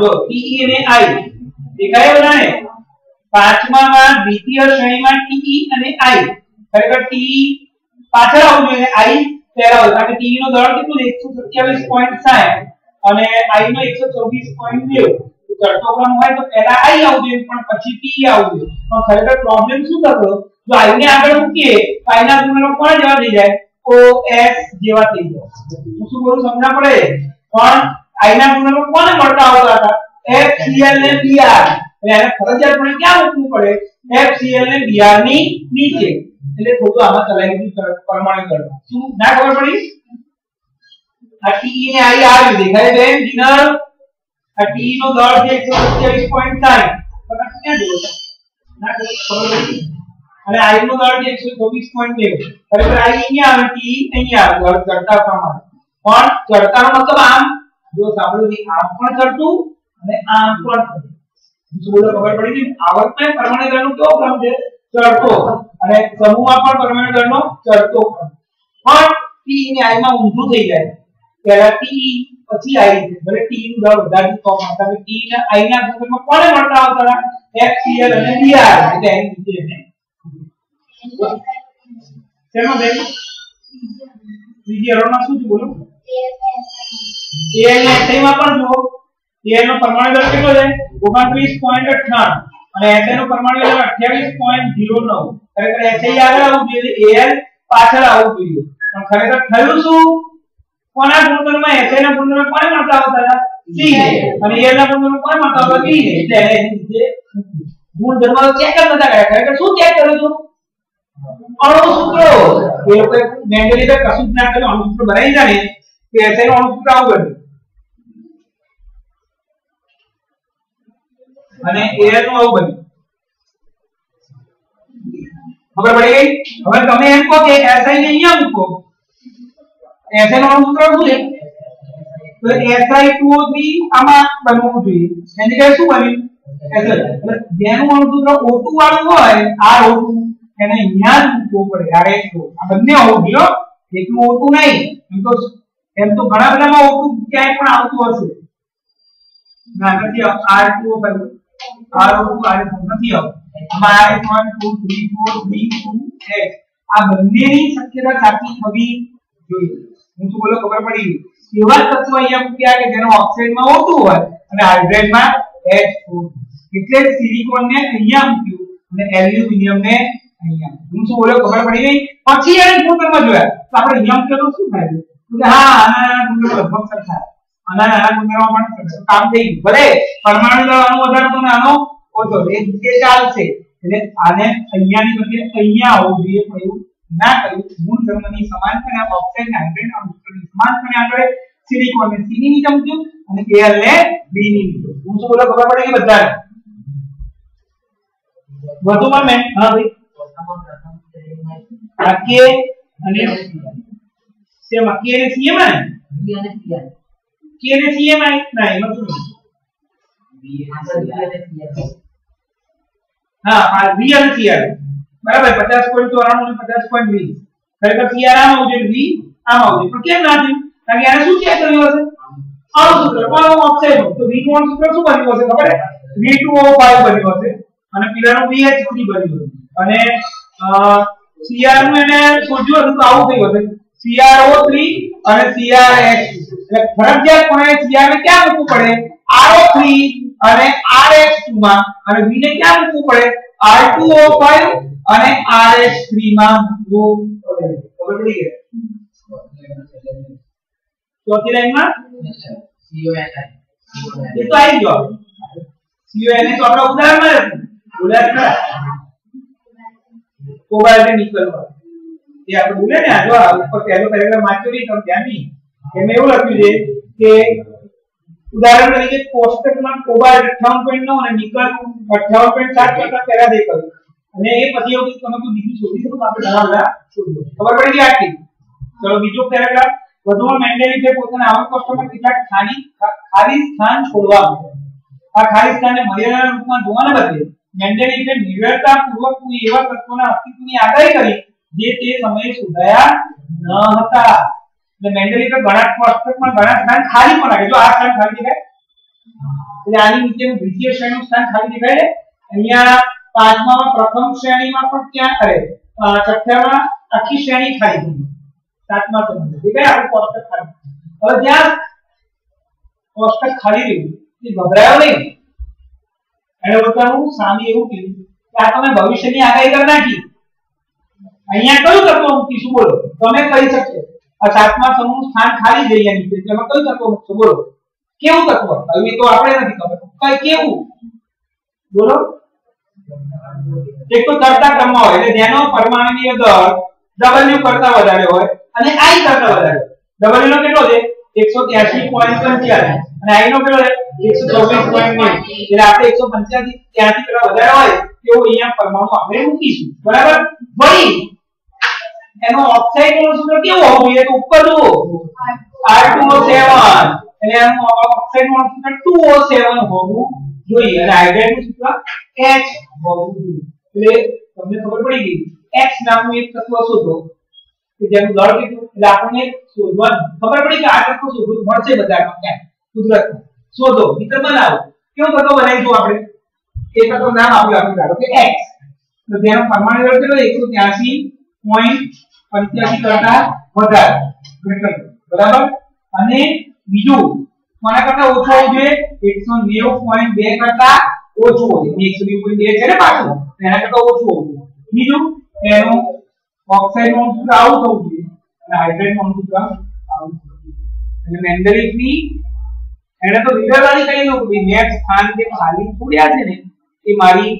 જો ટી અને આઈ દેખાય બધાને? પાંચમામાં દ્વિતીય શ્રેણીમાં ટી અને આઈ ખરેખર ટી પાછળ આવવું જોઈએ આઈ પહેલા હોય. કારણ કે ટી નો દળ કેટલું છે? 127.60 અને આઈ નો 124.90 ચડતો ક્રમ હોય તો પહેલા આઈ આવવું જોઈએ, પણ પછી ટી આવવું પણ ખરેખર પ્રોબ્લેમ શું થતો? જો આઈ ને આગળ મૂકીએ તો આઈ ના ગુણનો કોણ જેવા દઈ જાય? ઓ એસ જેવા થઈ જાય. શું બોલું સમજણ પડે? પણ આઈ ના ગુણનો કોને મળતા આવતા હતા એફ સીએલ ને બીઆર એટલે એને ફરજિયાતપણે ક્યાં મૂકવું પડે એફ સીએલ ને બીઆર ની નીચે એટલે થોડું આમાં ચલાવી દીધું પરમાણુ દળ શું ના ખબર પડી આ ટી ને આઈ આવ્યું દેખાય છે ડિનર આ ટી નો દળ છે 127.60 તમે ક્યાં જોવો છો ના ખબર પડી અને આઈ નો દળ છે 124.90 ખરેખર આઈ અહીંયા આવે ટી અહીંયા આવે દળ ચડતા પ્રમાણે પણ ચડતાનો મતલબ આમ. જો સાંભળ્યું આમ પણ ચડતું અને આમ પણ ચડતું. બોલો ખબર પડી ગઈ? આવર્તમાં પરમાણુ દળનો કેવો ક્રમ છે? ચડતો. અને સમૂહમાં પણ પરમાણુ દળનો ચડતો ક્રમ. પણ ટી ને આઈ માં ઊંધું થઈ જાય. પહેલા ટી પછી આઈ ભલે ટી નું દળ વધારે તો માતા કે ટી ને આઈ ના સંદર્ભમાં કોને મળતા આવતા એફ સી એલ અને બીઆર એટલે એની નીચે એને તેમાં બેન ત્રીજી હરોળમાં શું છે બોલો? એલ ને SI માં પણ જુઓ એલ નો પરમાણુ દળ કેટલો છે 29.98 અને SI નો પરમાણુ દળ 28.09 ખરેખર SI આગળ આવવું જોઈએ એલ પાછળ આવવું જોઈએ પણ ખરેખર થયું શું કોના ગુણધર્મમાં SI ના ગુણધર્મ કોને મળતા આવતા હતા C ને અને એલ ના ગુણધર્મ કોને મળતા આવતા D ને એટલે એને એની નીચે ગુણધર્મ ચેક જ નતા કર્યા ખરેખર શું ચેક કર્યું હતું અણુસૂત્રો એ લોકોએ મેન્ડેલિવે કશું જ ના કર્યું અણુસૂત્ર બનાવી જાણે કે SI નું આઉટપુટ આવું બન્યું અને એરનું આવું બન્યું ખબર પડી ગઈ હવે તમે એમ કહો કે SI ને અહીંયા મૂકો SI નું આઉટપુટ શું છે તો SI2O3 આમાં બનવું જોઈએ એની જગ્યાએ શું બન્યું એટલે જેનું અણુસૂત્ર O2 વાળું હોય આ RO2 એને અહીંયા મૂકવું પડે RH2 આ બંને હોવું જોઈએ હો. એકલું O2 નહીં એમ તો એમ તો ઘણા બધામાં ઓટુ ક્યાંય પણ આવતું હશે. ના, નથી આવતું. R2O બન્યું RO2 RH2 નથી આવતું. આમાં RH1 2 3 4 3 2 H આ બંનેની શક્યતા સાચી થવી જોઈએ. હું શું બોલો? ખબર પડી એવા તત્વો અહીંયા મૂક્યા કે જેનો ઓક્સાઇડમાં O2 હોય અને હાઇડ્રેટમાં H2 એટલે જ સિલિકોન ને અહીંયા મૂક્યું અને એલ્યુમિનિયમ ને અહીંયા હું શું બોલ્યો ખબર પડી ગઈ? પછી એને ગુણધર્મ જોયા. તો આપણે નિયમ કેતો શું થાય? ખબર પડી ગઈ બધાને? વધુમાં મેં કે કે અને સી એમાં ના એમાં શું હા આ વી અને આર બરાબર 50.94 અને 50.20 ખરેખર આર આમ જોઈએ વી આમ આવવું જોઈએ પણ કેમ ના થયું? કારણ કે આને શું ચેક કર્યું હશે? અણુસૂત્ર. કોનું ઓક્સાઇડ તો વી નું અણુસૂત્ર શું બન્યું હશે ખબર છે? V2O5 બન્યું હશે. અને પીલાનું VH3 બન્યું અને સીઆરનું એને શોધ્યું હતું તો આવું થયું હશે. CrO3 અને CrH એટલે ફરજિયાતપણે CR ને ક્યાં મૂકવું પડે RO3 અને RH2 માં અને V ને ક્યાં મૂકવું પડે R2O5 અને RH3 માં મૂકવું પડે ખબર પડી ગઈ ચોથી લાઈનમાં એ તો આવી ગયો CON તો આપણા ઉદાહરણમાં જ ઉદાહરણ ખરા કોબાલ્ટ નિકલ એ આપણે બોલે ને આ ઉપર પહેલો પેરેગ્રાફ વાંચ્યો નહીં, તમે ધ્યાન નહીં. એમાં એવું લખ્યું છે કે ઉદાહરણ તરીકે કોષ્ટકમાં કોબાલ્ટ 58.9 અને નિકલ 58.7 કરતા પહેલા દેખાયું અને એ પછી એવું તમે કોઈ બીજું શોધી શકો તો આપણે ઘણા શોધી ખબર પડી ગઈ આટલી? ચલો, બીજો પેરેગ્રાફ વધુમાં મેન્ડેલિફે પોતાના આવક કોષ્ટકમાં કેટલાક ખાલી ખાલી સ્થાન છોડવા માટે. આ ખાલી સ્થાનને મર્યાદાના રૂપમાં જોવાને બદલે મેન્ડેલિફે નિર્ભરતાપૂર્વક કોઈ એવા તત્વોના અસ્તિત્વની આગાહી કરી જે તે સમયે શોધાયા ન હતા એટલે મેન્ડેલિફે ઘણા કોષ્ટકમાં ઘણા સ્થાન ખાલી પણ રાખ્યા જો આ સ્થાન ખાલી દેખાય એટલે આની નીચેનું દ્વિતીય શ્રેણીનું સ્થાન ખાલી દેખાય છે અહીંયા પાંચમામાં પ્રથમ શ્રેણીમાં પણ ક્યાં કરે અ, છઠ્ઠામાં આખી શ્રેણી ખાલી થઈ સાતમા સમજ દેખાય આખું કોષ્ટક ખાલી હવે જ્યાં કોષ્ટક ખાલી રહ્યું એ ગભરાયો નહીં એને પોતાનું સામે એવું કીધું કે આ તમે ભવિષ્યની આગાહી કરી નાખી અહીંયા કયું તત્વ મૂકીશું બોલો. તમે કહી શકશો. આ સાતમા સમૂહ સ્થાન ખાલી છે અહીંયા નીચે તેમાં કયું તત્વ મૂકશો બોલો. કેવું તત્વ? એ તો આપણે નથી ખબર. કઈ કેવું? બોલો. એક તો ચડતા ક્રમમાં હોય, એટલે જેનો પરમાણુય દર W કરતા વધારે હોય અને I કરતા વધારે W નો કેટલો છે? 183.85 અને I નો કેટલો છે? 124.9 એટલે આપણે 185 ત્યાંથી કરતા વધારે હોય, તેવો અહીંયા પરમાણુ આપણે મૂકીશું. બરાબર? વળી એનો ઓક્સાઇડ નો સૂત્ર કેવું હોવું જોઈએ? તો ઉપર જુઓ. R2O7 એટલે એનું ઓક્સાઇડનું સૂત્ર 2O7 હોવું જોઈએ. અને હાઇડ્રેટનું સૂત્ર H હોવું જોઈએ. એટલે તમને ખબર પડી ગઈ. X નામનું એક તત્વ શોધો. કે જેનું દળ કેટલું એટલે આપણને શોધવા ખબર પડી કે આ તત્વ શોધવું મળશે બજારમાં ક્યાંક કુદરતમાં. શોધો. મિત્ર બનાવો. કેવું તત્વ બનાવીશું આપણે? એ તત્વ નામ આપ્યું આપણે ધારો કે X. તો તેનો પરમાણુ દળ કેટલો? 183.85 કરતા વધારે. greater, બરાબર? અને બીજું કોના કરતા ઓછો હોવું જોઈએ? 190.2 કરતા ઓછો હોવું જોઈએ. 190.2 છે ને પાછું? એના કરતા ઓછું હોવું જોઈએ. બીજું એનું ઓક્સાઇડનું સૂત્ર આવું થવું જોઈએ. અને હાઇડ્રેટનું સૂત્ર આવું એટલે મેન્ડેલિફની એને તો રિઝલ્ટ કહી દઉં કે મેં સ્થાન જે ખાલી છોડ્યા છે ને એ મારી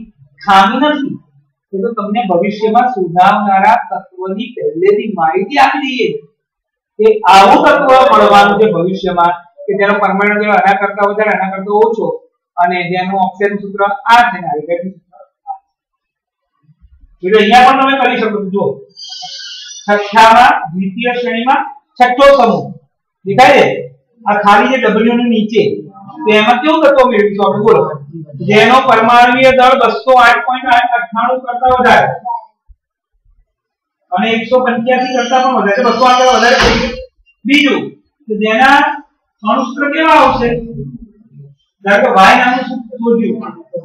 ખામી નથી. એ તો તમને ભવિષ્યમાં સુધારનારા તત્વની પહેલેથી માહિતી આપી દઈએ. કે આવું તત્વ મળવાનું છે ભવિષ્યમાં, કે જેનો પરમાણુ દળ આના કરતા વધારે, આના કરતા ઓછો, અને જેનું ઓક્સિજન સૂત્ર આ છે ને હાઇડ્રોજન સૂત્ર અહીંયા પણ તમે કરી શકો છો. છઠ્ઠામાં, દ્વિતીય શ્રેણીમાં છઠ્ઠો સમૂહ. દેખાય આ ખાલી જે ડબલ્યુ ની નીચે. તો એમાં કેવું તત્વ મેળવીશું? આપણે બોલો. જેનો પરમાણુય દળ 208.98 કરતા વધારે. અને 185 કરતા પણ વધારે. 208 કરતા વધારે થઈ બીજું, કે જેના અણુસૂત્ર કેવા આવશે? ધારો કે y નામનું સૂત્ર શોધ્યું. તો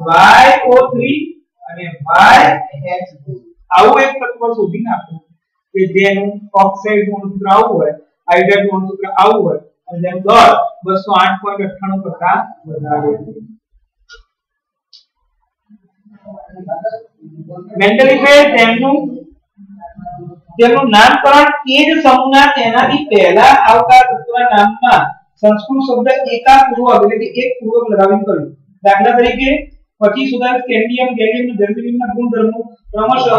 YO3 અને YH આવું એક તત્વ શોધી નાખો કે જેનું ઓક્સાઇડનું સૂત્ર આવું હોય હાઇડ્રેટનું સૂત્ર આવું હોય, અને જેનું દળ 208.98 કરતા વધારે. મેન્ડેલિફે તેમનું તેમનું નામકરણ એ જ સમૂહના તેનાથી પહેલા આવતા તત્વના નામમાં સંસ્કૃત શબ્દ એકાપૂર્વક એટલે કે એક પૂર્વક લગાવી કર્યું. દાખલા તરીકે, પછી સુધાર કેન્ડિયમ, ગેલિયમ જર્મેનિયમના ગુણધર્મો ક્રમશઃ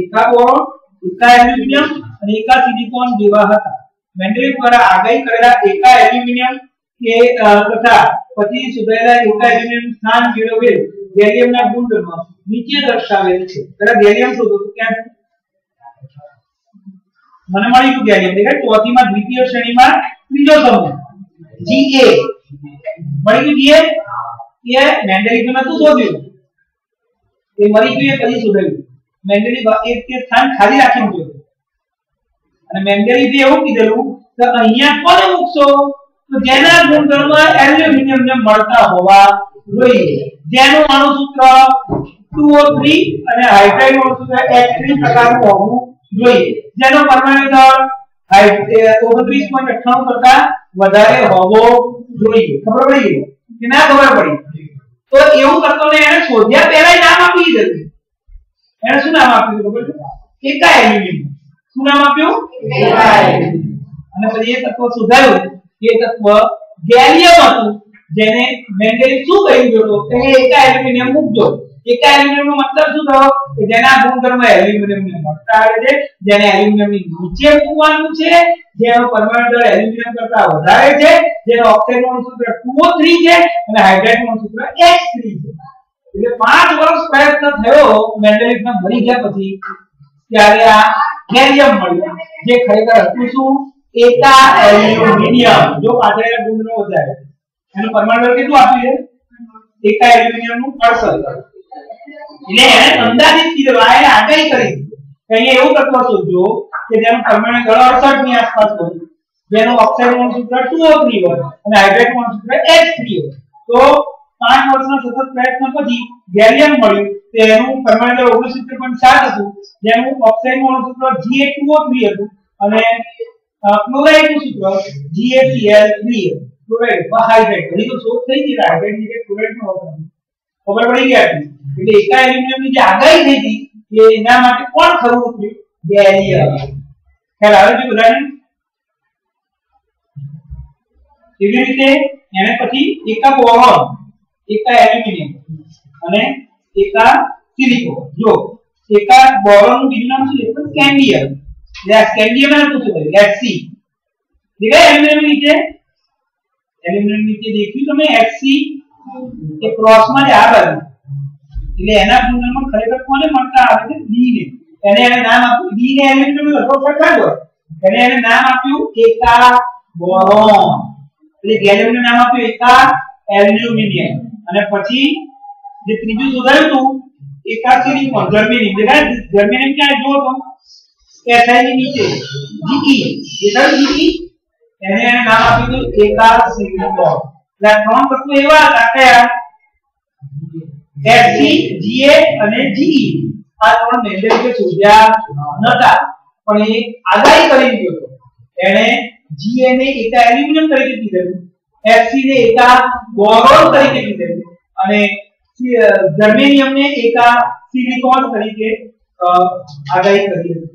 એકાબોરોન એકા એલ્યુમિનિયમ અને એકા સિલિકોન જેવા હતા. મેન્ડેલિફ દ્વારા આગાહી કરેલા એકા એલ્યુમિનિયમ કે તથા પછી સુધારેલા એકા એલ્યુમિનિયમ સ્થાન મેળવેલ ગેલિયમના ગુણધર્મો નીચે દર્શાવેલ છે. જરા ગેલિયમ શોધો તો ક્યાં મને મળી ગયું ગેલિયમ દેખાય ચોથીમાં દ્વિતીય શ્રેણીમાં ત્રીજો સમૂહ. Ga મળી ગયું Ga એ મેન્ડેલિફે શું શોધ્યું. એ મળી ગયું એ કદી શોધાયું. મેન્ડેલિફ એક તે સ્થાન ખાલી રાખી મૂક્યું અને મેન્ડેલિફે એવું કીધેલું કે અહીંયા કોને મૂકશો? તો જેના ગુણધર્મ એલ્યુમિનિયમને મળતા હોવા જોઈએ. જેનું અણુસૂત્ર 2O3 અને હાઇડ્રાઇડ અણુસૂત્ર H3 પ્રકારનું હોવું જોઈએ. જેનો પરમાણુ દળ 29.98 કરતા વધારે હોવો જોઈએ. ખબર પડી કે ના ખબર પડી? તો એવું તત્વને એને શોધ્યા પહેલા નામ આપી દીધું એને શું નામ આપ્યું ખબર છે? એકા એલ્યુમિનિયમ શું નામ આપ્યું? એકા એલ્યુમિનિયમ. અને પછી એ તત્વ કે એ તત્વ ગેલિયમ હતું. જેને મેન્ડેલે શું કહ્યું જોતો કે એકા એલ્યુમિનિયમ મૂકજો. એકા એલ્યુમિનિયમ નો મતલબ શું થયો? કે જેના ગુણધર્મ એલ્યુમિનિયમ મળતા આવે છે, જેને એલ્યુમિનિયમની નીચે મૂકવાનું છે, જેનો પરમાણુ દળ એલ્યુમિનિયમ કરતા વધારે છે, જેનો ઓક્સાઇડનું સૂત્ર 2O3 છે અને હાઇડ્રાઇડનું સૂત્ર H3 છે. એટલે પાંચ વર્ષ પ્રયત્ન થયો મેન્ડેલિફ ના મરી ગયા પછી, ત્યારે આ ગેલિયમ મળ્યું. જે ખરેખર હતું શું? એકા એલ્યુમિનિયમ, જો પાછળ ગુણનો વધારે. એનું પરમાણુ કેટલું આપ્યું છે? એકા એલ્યુમિનિયમનું 68 એટલે એને અંદાજિત કીધું એને આગાહી કરી. કે અહીંયા એવું તત્વ શોધજો કે જેનું પરમાણુ દળ 68 ની આસપાસ હોય. જેનું ઓક્સાઇડનું સૂત્ર 2O3 હોય અને હાઇડ્રેટનું સૂત્ર H3 હોય. તો પાંચ વર્ષના સતત પ્રયત્ન પછી ગેલિયમ મળ્યું તો એનું પરમાણુ દળ 69.7 હતું. જેનું ઓક્સાઇડનું સૂત્ર Ga2O3 હતું. અને ક્લોરાઇડનું સૂત્ર GaCl3 હતું. ક્લોરાઇડ હાઇડ્રેટ હજી તો શોધ થઈ ગઈ હાઇડ્રેટ ની ક્લોરાઇડ નો વાપરવાનું ખબર પડી ગઈ હતી એટલે એકા એલ્યુમિનિયમ ની જે આગાહી થઈ હતી એ એના માટે કોણ ખરું ઉતર્યું ગેલિયમ ખ્યાલ આવે છે બધાને એવી રીતે એને પછી એકા બોરોન એકા એલ્યુમિનિયમ અને એકા સિલિકોન જો એકા બોરોન નું બીજું નામ શું છે સ્કેન્ડિયમ એટલે આ સ્કેન્ડિયમ ને શું છે લેટ્સ સી દેખાય એલ્યુમિનિયમ નીચે એલ્યુમિનિયમ નીચે દેખ્યું તમે HC કે ક્રોસમાં જ આ બાજુ એટલે એના ગુણધર્મ ખરેખર કોને મળતા આવે છે બી ને એને એને નામ આપ્યું બી ને એલ્યુમિનિયમ લગભગ સરખા જ હોય એને એને નામ આપ્યું એકા બોરોન એટલે ગેલિયમ નામ આપ્યું એકા એલ્યુમિનિયમ અને પછી જે ત્રીજું શોધાયું હતું એકા સિલિકોન જર્મેનિયમ દેખાય જર્મેનિયમ ક્યાં જો તો SI ની નીચે જીઈ દેખાયું જીઈ એને એને નામ આપ્યું હતું એકા સિલિકોન એટલે આ ત્રણ તત્વો એવા હતા કયા Fe Ga અને Ge આ ત્રણ મેન્ડેલિકે શોધ્યા નતા પણ એ આગાહી કરી દીધો હતો એણે Ga ને એકા એલ્યુમિનિયમ તરીકે કીધેલું Fe ને એકા બોરોન તરીકે કીધેલું અને જર્મેનિયમ ને એકા સિલિકોન તરીકે અ, આગાહી કરી હતી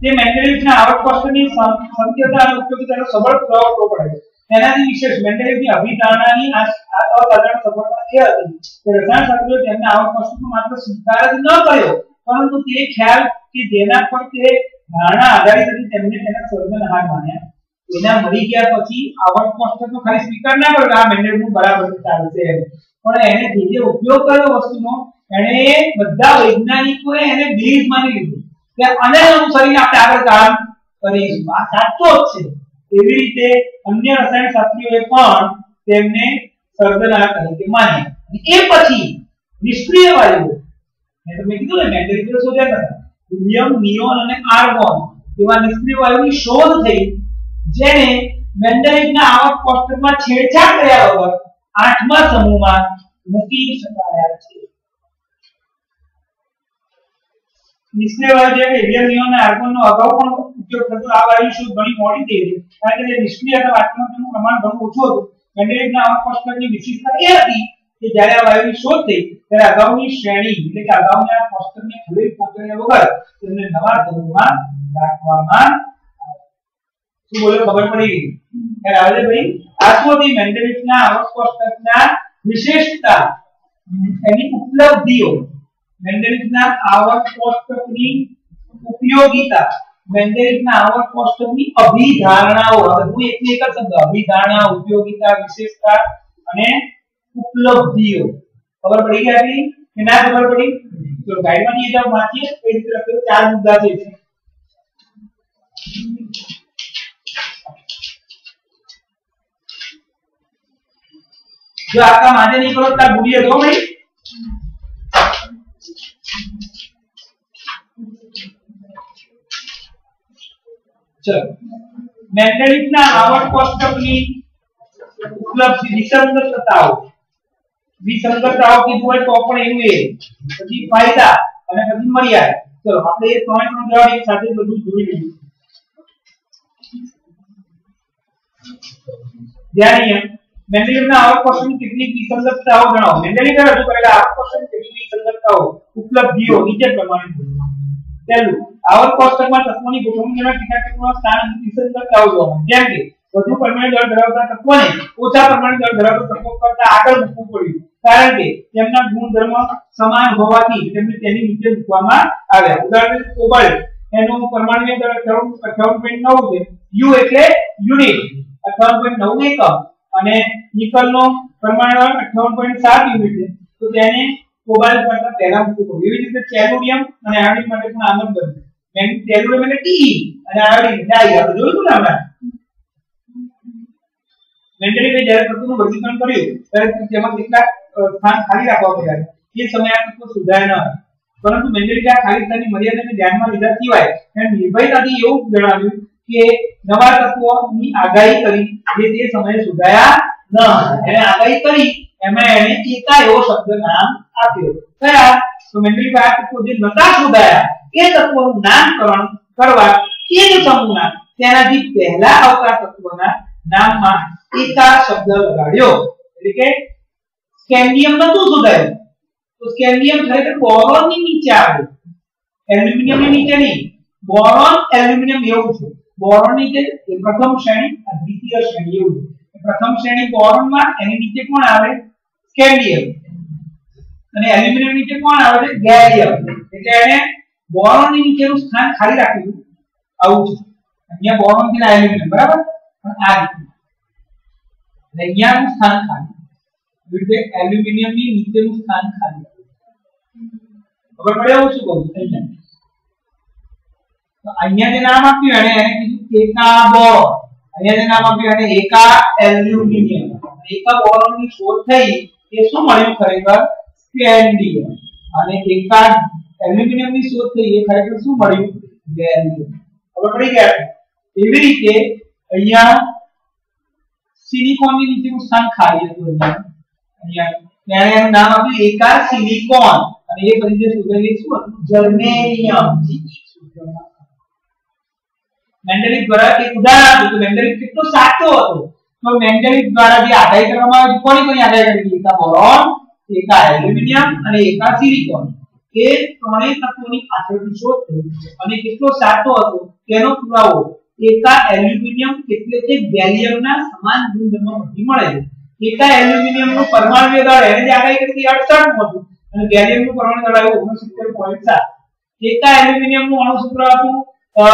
તે મેન્ડેલિફના આવક કોષ્ટકની સંખ્યાતા અને ઉપયોગિતાનો સબળ પ્રભાવ કરવો પડે છે. વિશેષ મેન્ડેલિફની અભિધારણાની આ અસાધારણ સફળતા એ હતી કે રસાયણશાસ્ત્રીઓ તેમના આવક કોષ્ટકનો માત્ર સ્વીકાર જ ન કર્યો, પરંતુ તે ખ્યાલ કે જેના પર તે ધારણા આધારિત હતી તેમને તેના સર્જનહાર માન્યા. એના મરી ગયા પછી આવક કોષ્ટકનો ખાલી સ્વીકાર ના કર્યો આ મેન્ડેલિફનું બરાબર ચાલશે છે પણ એને જે જે ઉપયોગ કર્યો વસ્તુનો એને બધા વૈજ્ઞાનિકોએ એને બેઝ માની લીધું. આને અનુસરીને આપણે આગળ કામ કરીશું. આ સાચો જ છે. એવી રીતે અન્ય રસાયણ શાસ્ત્રીઓએ પણ તેમને સર્જના તરીકે માન્યા. એ પછી નિષ્ક્રિય વાયુઓ, મેં તમને કીધું ને મેન્ડેલિયમ શોધ્યા હતા હિલિયમ, નિયોન અને આર્ગોન એવા નિષ્ક્રિય વાયુની શોધ થઈ જેને મેન્ડેલિયમના આવક કોષ્ટકમાં છેડછાડ કર્યા વગર આઠમા સમૂહમાં મૂકી શકાયા છે. નિષ્ક્રિય વાયુ જે હિલિયમ નિયોન અને આર્ગોન નો અગાઉ પણ ઉપયોગ થતો આ વાયુ શોધ ઘણી મોડી થઈ હતી. કારણ કે નિષ્ક્રિય અથવા આત્મહત્યાનું પ્રમાણ ઘણું ઓછું હતું. મેન્ડેલિયસના આ કોષ્ટકની વિશેષતા એ હતી કે જ્યારે આ વાયુની શોધ થઈ, ત્યારે અગાઉની શ્રેણી, એટલે કે અગાઉના કોષ્ટકને ખોલી પહોંચાડ્યા વગર તેમને નવા સમૂહમાં રાખવામાં શું બોલ્યો? ખબર પડી ગઈ? ત્યારે આવે ભાઈ? આ શું હતી મેન્ડેલિયસના આવક કોષ્ટકના વિશેષતા, એની ઉપલબ્ધિઓ મેન્ડેલિયસના આવક કોષ્ટકની ઉપયોગિતા મેન્ડેલિયસના આવક કોષ્ટકની અભિધારણાઓ હવે હું એકની એક જ શબ્દ અભિધારણા ઉપયોગિતા વિશેષતા અને ઉપલબ્ધિઓ ખબર પડી ગઈ આટલી કે ના ખબર પડી તો ગાઈડમાં એ જબ વાંચીએ એ રીતે લખ્યું ચાર મુદ્દા છે જો આ કામ આજે નહીં કરો તો આ ભૂલી જજો ભાઈ ચલો મેન્ડેલિયસના આવક કોષ્ટકની ઉપલબ્ધિ વિસંગતતાઓ વિસંગતતાઓ કીધું હોય તો પણ એવું એ પછી ફાયદા અને પછી મર્યાદા ચલો આપણે એ ત્રણે ત્રણ જવાબ એક સાથે બધું જોઈ લઈએ ધ્યાન અહીંયા મેન્ડેલિયસના આવક કેટલીક વિસંગતતાઓ જણાવો. મેન્ડેલિયસે રજૂ કરેલા આવક કેટલીક વિસંગતતાઓ ઉપલબ્ધિઓ નીચે પ્રમાણે જોડવા પહેલું, આવક કોષ્ટકમાં તત્વોની ગોઠવણીના ટીકાટકમાં સ્થાન વિસંગતતાઓ જોવા જેમ કે, વધુ પરમાણુ દળ ધરાવતા તત્વોને ઓછા પરમાણુ દળ ધરાવતા તત્વો કરતા આગળ મૂકવું પડ્યું. કારણ કે તેમના ગુણધર્મ સમાન હોવાથી તેમને તેની નીચે મૂકવામાં આવ્યા. ઉદાહરણ કોબાલ્ટ. એનું પરમાણુ દળ 58.9 છે. યુ એટલે યુનિટ. 58.9 એકમ. અને નિકલનો પરમાણુ દળ 58.7 યુનિટ છે. તો તેને કોબાલ્ટ કરતા પહેલા મૂકવું પડે. એવી રીતે ટેલુરિયમ અને આયોડિન માટે પણ આમ જ બન્યું મેં ટેલુરિયમ એટલે ટી અને આયોડિન ડાઈ આપણે જોયું ને આપણે મેન્ટલી મેં જ્યારે તત્વનું વર્ગીકરણ કર્યું, ત્યારે તેમાં કેટલાક સ્થાન ખાલી રાખવા પડ્યા એ સમયે આ તત્વ સુધાર્યા ન પરંતુ મેન્ડેલિકે આ ખાલી સ્થાનની મર્યાદાને ધ્યાનમાં લીધા સિવાય એને નિર્ભયતાથી એવું જણાવ્યું કે નવા તત્વોની આગાહી કરી જે તે સમયે સુધાર્યા ન હતા એને આગાહી કરી એમાં એને એકા એવો શબ્દ નામ આપ્યો કયા તો મેન્ડેલિકે આ તત્વો જે નતા સુધાર્યા એ તત્વોનું નામકરણ કરવા એ જ સમૂહના તેનાથી પહેલા આવતા તત્વોના નામમાં એકા શબ્દ લગાડ્યો એટલે કે સ્કેન્ડિયમ નતું સુધાર્યું તો સ્કેન્ડિયમ ખરેખર બોરોન ની નીચે આવે એલ્યુમિનિયમ ની નીચે નહીં બોરોન એલ્યુમિનિયમ એવું છે બોરોન ની જે એ પ્રથમ શ્રેણી અને દ્વિતીય શ્રેણી એવું છે પ્રથમ શ્રેણી બોરોન માં એની નીચે કોણ આવે સ્કેન્ડિયમ અને એલ્યુમિનિયમ નીચે કોણ આવે છે ગેલિયમ એટલે એને બોરોન ની નીચેનું સ્થાન ખાલી રાખ્યું આવું છે અહીંયા બોરોન થી એલ્યુમિનિયમ બરાબર પણ આ રીતે અને અહીંયાનું સ્થાન ખાલી એવી રીતે એલ્યુમિનિયમ ની નીચેનું સ્થાન ખાલી ખબર પડે હું શું કહું છું અહીંયા તો અહીંયા જે નામ આપ્યું એને એને કીધું એકા બોરોન અહીંયા જે નામ આપ્યું એને એકા એલ્યુમિનિયમ એકા બોરોન ની શોધ થઈ એ શું મળ્યું ખરેખર સ્કેન્ડિયમ અને એકા એલ્યુમિનિયમ ની શોધ થઈ એ ખરેખર શું મળ્યું ગેલિયમ ખબર પડી ગયા એવી રીતે અહીંયા સિલિકોન ની નીચેનું સ્થાન ખાલી હતું અહીંયા અહીંયા ત્યારે એનું નામ આપ્યું એકા સિલિકોન અને એ પછી જે શોધાયેલી શું હતું જર્મેનિયમ મેન્ડેલિક દ્વારા એક ઉદાહરણ આપ્યું તો મેન્ડેલિક કેટલો સાચો હતો? તો મેન્ડેલિક દ્વારા જે આગાહી કરવામાં આવી કોની કોની આગાહી કરી એકા બોરોન એકા એલ્યુમિનિયમ અને એકા સિલિકોન એ ત્રણેય તત્વોની પાછળની શોધ થઈ અને કેટલો સાચો હતો? તેનો પુરાવો એકા એલ્યુમિનિયમ એટલે કે ગેલિયમના સમાન ગુણધર્મો પરથી મળે છે એકા એલ્યુમિનિયમનું પરમાણુ દળ એને જે આગાહી કરી હતી 68 નું હતું. અને ગેલિયમનું પરમાણુ દળ આવ્યું 69.7 એકા એલ્યુમિનિયમનું અણુ સૂત્ર હતું અ,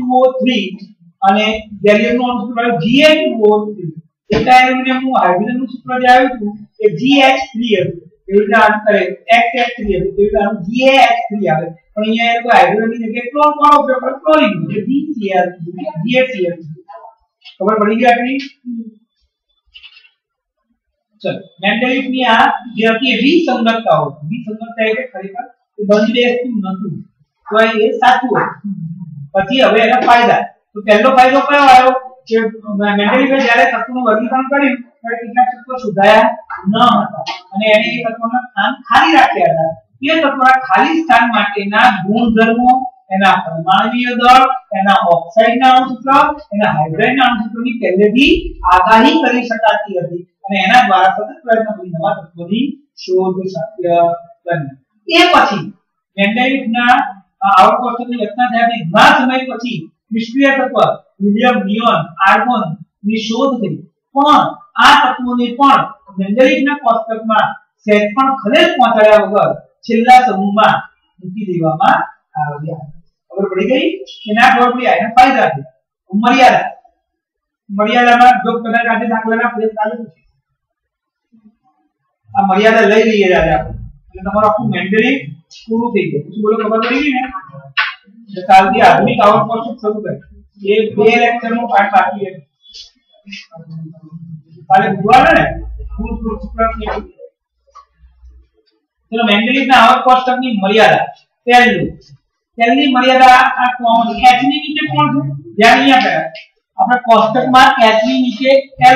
X2O3 અને ગેલિયમનું અણુ સૂત્ર આવ્યું Ga2O3 એકા એલ્યુમિનિયમનું હાઇડ્રોજનનું સૂત્ર જે આવ્યું હતું એ GH3 હતું. એવી રીતે આન્સર કરે XX3 હતું. એવી રીતે GH3 આવે. પણ અહીંયા એ લોકો જગ્યાએ ક્લોર કોનો ઉપયોગ ક્લોરીન એટલે GCl GHCl ખબર પડી ગઈ આપણી? ચલો મેન્ડેલિફની આ જે હતી એ વિસંગતતાઓ. વિસંગતતા એટલે ખરેખર બંધ બેસતું નતું તો એ સાચું હતું. પછી હવે એના ફાયદા. તો પહેલો ફાયદો કયો આવ્યો? કે મેન્ડેલિફે જ્યારે તત્વોનું વર્ગીકરણ કર્યું, ત્યારે કેટલાક તત્વો સુધાયા ન હતા. અને એને એ તત્વોના સ્થાન ખાલી રાખ્યા હતા. એ તત્વોના ખાલી સ્થાન માટેના ગુણધર્મો, એના પરમાણુય દળ, એના ઓક્સાઇડના અણુસૂત્ર એના હાઇડ્રોજનના અણુસૂત્રોની પહેલેથી આગાહી કરી શકાતી હતી. અને એના દ્વારા સતત પ્રયત્ન કરી નવા તત્વોની શોધ શક્ય બની એ પછી મેન્ડેલિફના આવર્ત કોષ્ટકની રચના થયાથી ઘણા સમય પછી નિષ્ક્રિય તત્વ હિલિયમ નિયોન, આર્ગોનની શોધ થઈ. પણ આ તત્વોને પણ મેન્ડેલિફના કોષ્ટકમાં સેટ પણ ખલેલ પહોંચાડ્યા વગર છેલ્લા સમૂહમાં મૂકી દેવામાં આવ્યા. ખબર પડી ગઈ? એના ખબર પડી એના ફાયદા છે મર્યાદા. મર્યાદામાં જો કદાચ આજે દાખલાના પ્રયત્ન ચાલુ છે આ મર્યાદા લઈ લઈએ આજે એટલે તમારું આખું મેન્ડેલિફ પૂરું થઈ ગયું શું બોલો ખબર પડી ગઈ ને એટલે કાલથી આધુનિક આવક કોર્સ શરૂ કરે એ બે લેક્ચર નો પાઠ બાકી છે કાલે બુધવારે ને પૂરું પૂરું શુક્રવાર ચલો મેન્ડેલિફના આવક કોષ્ટકની મર્યાદા પહેલું પહેલી મર્યાદા આ કોણ h ની નીચે કોણ છે ધ્યાન અહીંયા કરે આપણે કોષ્ટકમાં h ની નીચે li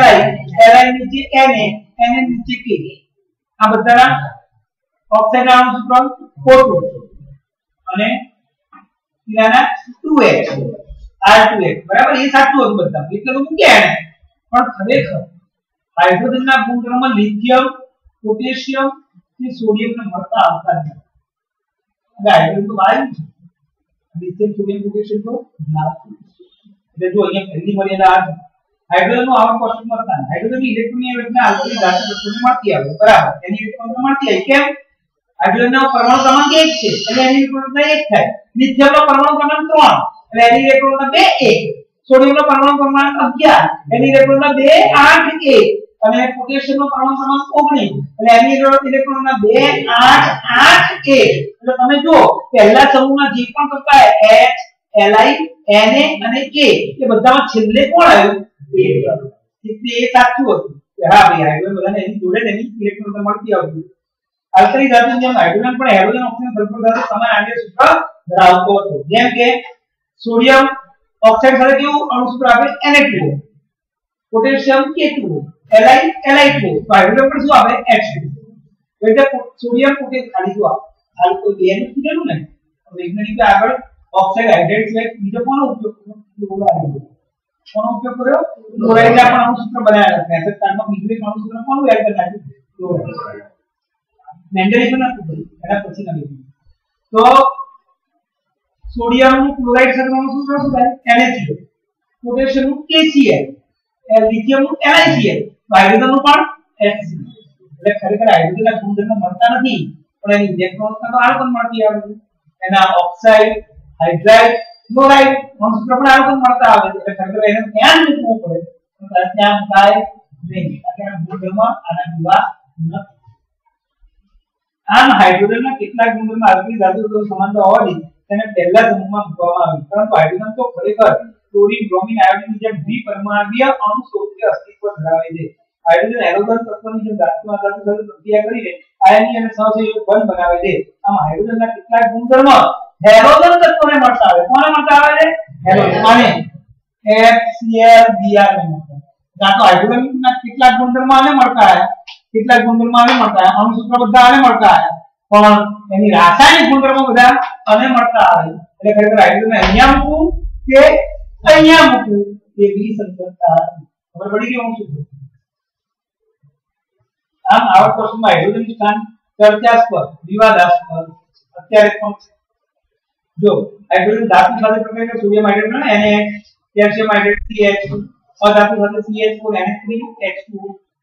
li નીચે na na નીચે k આ બધાના ઓક્સાઇડ ના અણુ સૂત્ર ખોટું અને પીલાના 2h r2h બરાબર એ સાચું હતું બધા એટલે તો મૂક્યા એને પણ ખરેખર હાઇડ્રોજનના ગુણધર્મ લિથિયમ પોટેશિયમ એ સોડિયમને મળતા આવતા નથી હવે હાઇડ્રોજન તો વાયુ છે લિથિયમ સોડિયમ પોટેશિયમ તો ધાતુ એટલે જો અહીંયા પહેલી મર્યાદા આ છે. હાઇડ્રોજનનું આવરણ કોષ્ટકમાં સ્થાન હાઇડ્રોજનની ઇલેક્ટ્રોનની રચના આલ્કલી ધાતુ તત્વોને મળતી આવે બરાબર એની ઇલેક્ટ્રોન મળતી આવે કેમ હાઇડ્રોજનનો પરમાણુ ક્રમાંક 1 છે. એટલે એની ઇલેક્ટ્રોન 1 થાય. લિથિયમનો પરમાણુ ક્રમાંક 3 એટલે એની ઇલેક્ટ્રોન 2 1 સોડિયમનો પરમાણુ ક્રમાંક 11 એની ઇલેક્ટ્રોન 2 8 1 અને પોટેશિયમનો પરમાણુ ક્રમાંક 19 એટલે એની ઇલેક્ટ્રોન રચના 2 8 8 1 એટલે તમે જો પહેલા સમૂહમાં જે પણ તત્વ H, Li, Na અને K, એ બધામાં છેલ્લે કોણ આવ્યું? એટલે એ સાચું હતું. કે હા ભાઈ હાઇડ્રોજન બધાને એની જોડે એની ઇલેક્ટ્રોન મળતી આવતી. આલ્કલી ધાતુની જેમ હાઇડ્રોજન પણ હાઇડ્રોજન ઓક્સિજન સલ્ફર ધાતુ સમાન આંતરિક સૂત્ર ધરાવતો હતો જેમ કે સોડિયમ ઓક્સાઇડ સાથે કેવું અણુ સૂત્ર આપે Na2 potassium K2 Li Li2 તો હાઇડ્રોજન પણ શું આવે H2 એટલે સોડિયમ પોટેશિયમ ખાલી શું આપે ખાલી કોઈ બે નું કીધેલું ને વૈજ્ઞાનિકે આગળ ઓક્સાઇડ હાઇડ્રેટ સિવાય બીજો કોનો ઉપયોગ કર્યો ક્લોરાઇડ કોનો ઉપયોગ કર્યો ક્લોરાઇડ ના પણ અણુ સૂત્ર બનાવ્યા હતા મેથડ કાર્ડમાં બીજું એક અણુ સૂત્ર કોનું એડ કરી નાખ્યું ક્લોરાઇડ મેન્ડેલિઝમ ના કર્યું એના પછી ના લીધું તો સોડિયમ નું ક્લોરાઇડ સાથે અણુ સૂત્ર શું થાય NaCl પોટેશિયમ નું KCl લિથિયમ નું LiCl હાઇડ્રોજન નું પણ HCl એટલે ખરેખર હાઇડ્રોજન ના ગુણધર્મો મળતા નથી પણ એની ઇલેક્ટ્રોન તો આ પણ મળતી આવે છે એના ઓક્સાઇડ હાઇડ્રાઇડ ક્લોરાઇડ અણુ સૂત્ર પણ આ પણ મળતા આવે છે એટલે ખરેખર એને ધ્યાન મૂકવું પડે તો ત્યાં મુકાય નહીં કારણ કે ગુણધર્મ આના જેવા નથી આમ હાઇડ્રોજનના કેટલાક ગુણધર્મો આલ્કલી ધાતુ સમાનતા હોવાથી તેને પહેલા સમૂહમાં મૂકવામાં આવી પરંતુ હાઇડ્રોજન તો ખરેખર ક્લોરીન, બ્રોમિન આયોડિનની જેમ દ્વિપરમાણ્વીય અણુ સ્વરૂપે અસ્તિત્વ ધરાવે છે. હાઇડ્રોજન હેલોજન તત્વની જેમ ધાતુમાં ધાતુ સાથે પ્રક્રિયા કરીને આયની અને સહસંયોજક બંધ બનાવે છે. આમ હાઇડ્રોજનના કેટલાક ગુણધર્મો હેલોજન તત્વને મળતા આવે. કોને મળતા આવે છે? હેલોજન. અને HCl Br ને મળતા. કાં તો હાઇડ્રોજનના કેટલાક ગુણધર્મો આને મળતા આવે કેટલાક ગુણધર્મો આને મળતા આવે અણુ સૂત્ર બધા આને મળતા આવે પણ એની રાસાયણિક ગુણધર્મો બધા આને મળતા આવે એટલે ખરેખર હાઇડ્રોજન અહીંયા મૂકવું કે અહીંયા મૂકવું એ વિસંગતતા ખબર પડી કે હું શું કહું છું? આમ આવડ પ્રશ્નમાં હાઇડ્રોજન સ્થાન ચર્ચાસ્પદ વિવાદાસ્પદ અત્યારે પણ છે. જો હાઇડ્રોજન ધાતુ સાથે પ્રક્રિયા સોડિયમ હાઇડ્રેટ ને એને કેલ્શિયમ હાઇડ્રેટ CH2 અધાતુ સાથે CH4 NH3 H2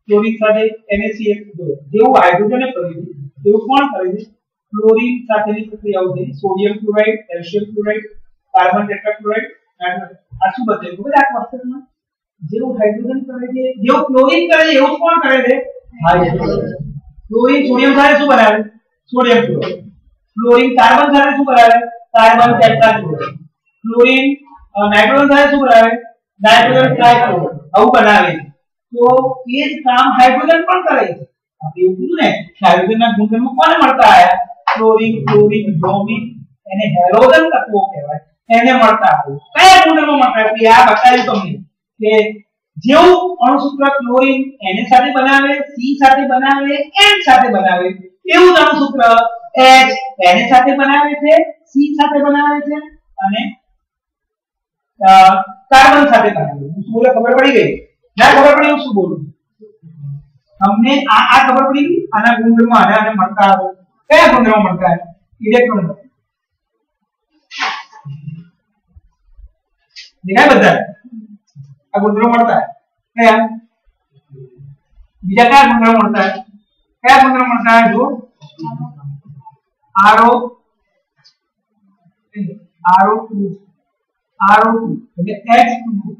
ક્લોરીન સાથે NaCl2 જેવું હાઇડ્રોજને કર્યું એવું કોણ કરે છે ક્લોરીન સાથેની પ્રક્રિયાઓ છે sodium chloride calcium chloride carbon tetrachloride આ શું બતાવ્યું ખબર છે આ ક્વેશ્ચનમાં જેવું હાઇડ્રોજન કરે છે જેવું ક્લોરીન કરે છે એવું કોણ કરે છે હાઇડ્રોજન ક્લોરીન સોડિયમ સાથે શું બનાવે સોડિયમ ક્લોરાઇડ ક્લોરીન કાર્બન સાથે શું બનાવે કાર્બન ટેટ્રાક્લોરાઇડ ક્લોરીન અ, નાઇટ્રોજન સાથે શું બનાવે નાઇટ્રોજન ટ્રાઇક્લોરાઇડ આવું બનાવે છે તો એ જ કામ હાઇડ્રોજન પણ કરે છે. આપણે એવું કીધું ને હાઇડ્રોજનના ગુણધર્મો કોને મળતા આવ્યા ક્લોરીન ક્લોરીન, બ્રોમિન. એને હેલોજન તત્વો કહેવાય. એને મળતા આવ્યું કયા ગુણધર્મો મળતા આવ્યું આ બતાવ્યું તમને કે જેવું અણુસૂત્ર ક્લોરીન એને સાથે બનાવે, સી સાથે બનાવે, એન સાથે બનાવે, એવું અણુસૂત્ર H એને સાથે બનાવે છે, સી સાથે બનાવે છે અને કાર્બન સાથે બનાવે છે. ખબર પડી ગઈ? ના ખબર પડી હું શું બોલું તમને આ આ ખબર પડી ગઈ આના ગુણધર્મો આને આને મળતા આવે કયા ગુણધર્મો મળતા આવે ઇલેક્ટ્રોન દેખાય બધા આ ગુણધર્મો મળતા હોય કયા બીજા કયા ગુણધર્મો મળતા હોય કયા ગુણધર્મો મળતા હોય જો R O R O two R O two એટલે એચ ટુ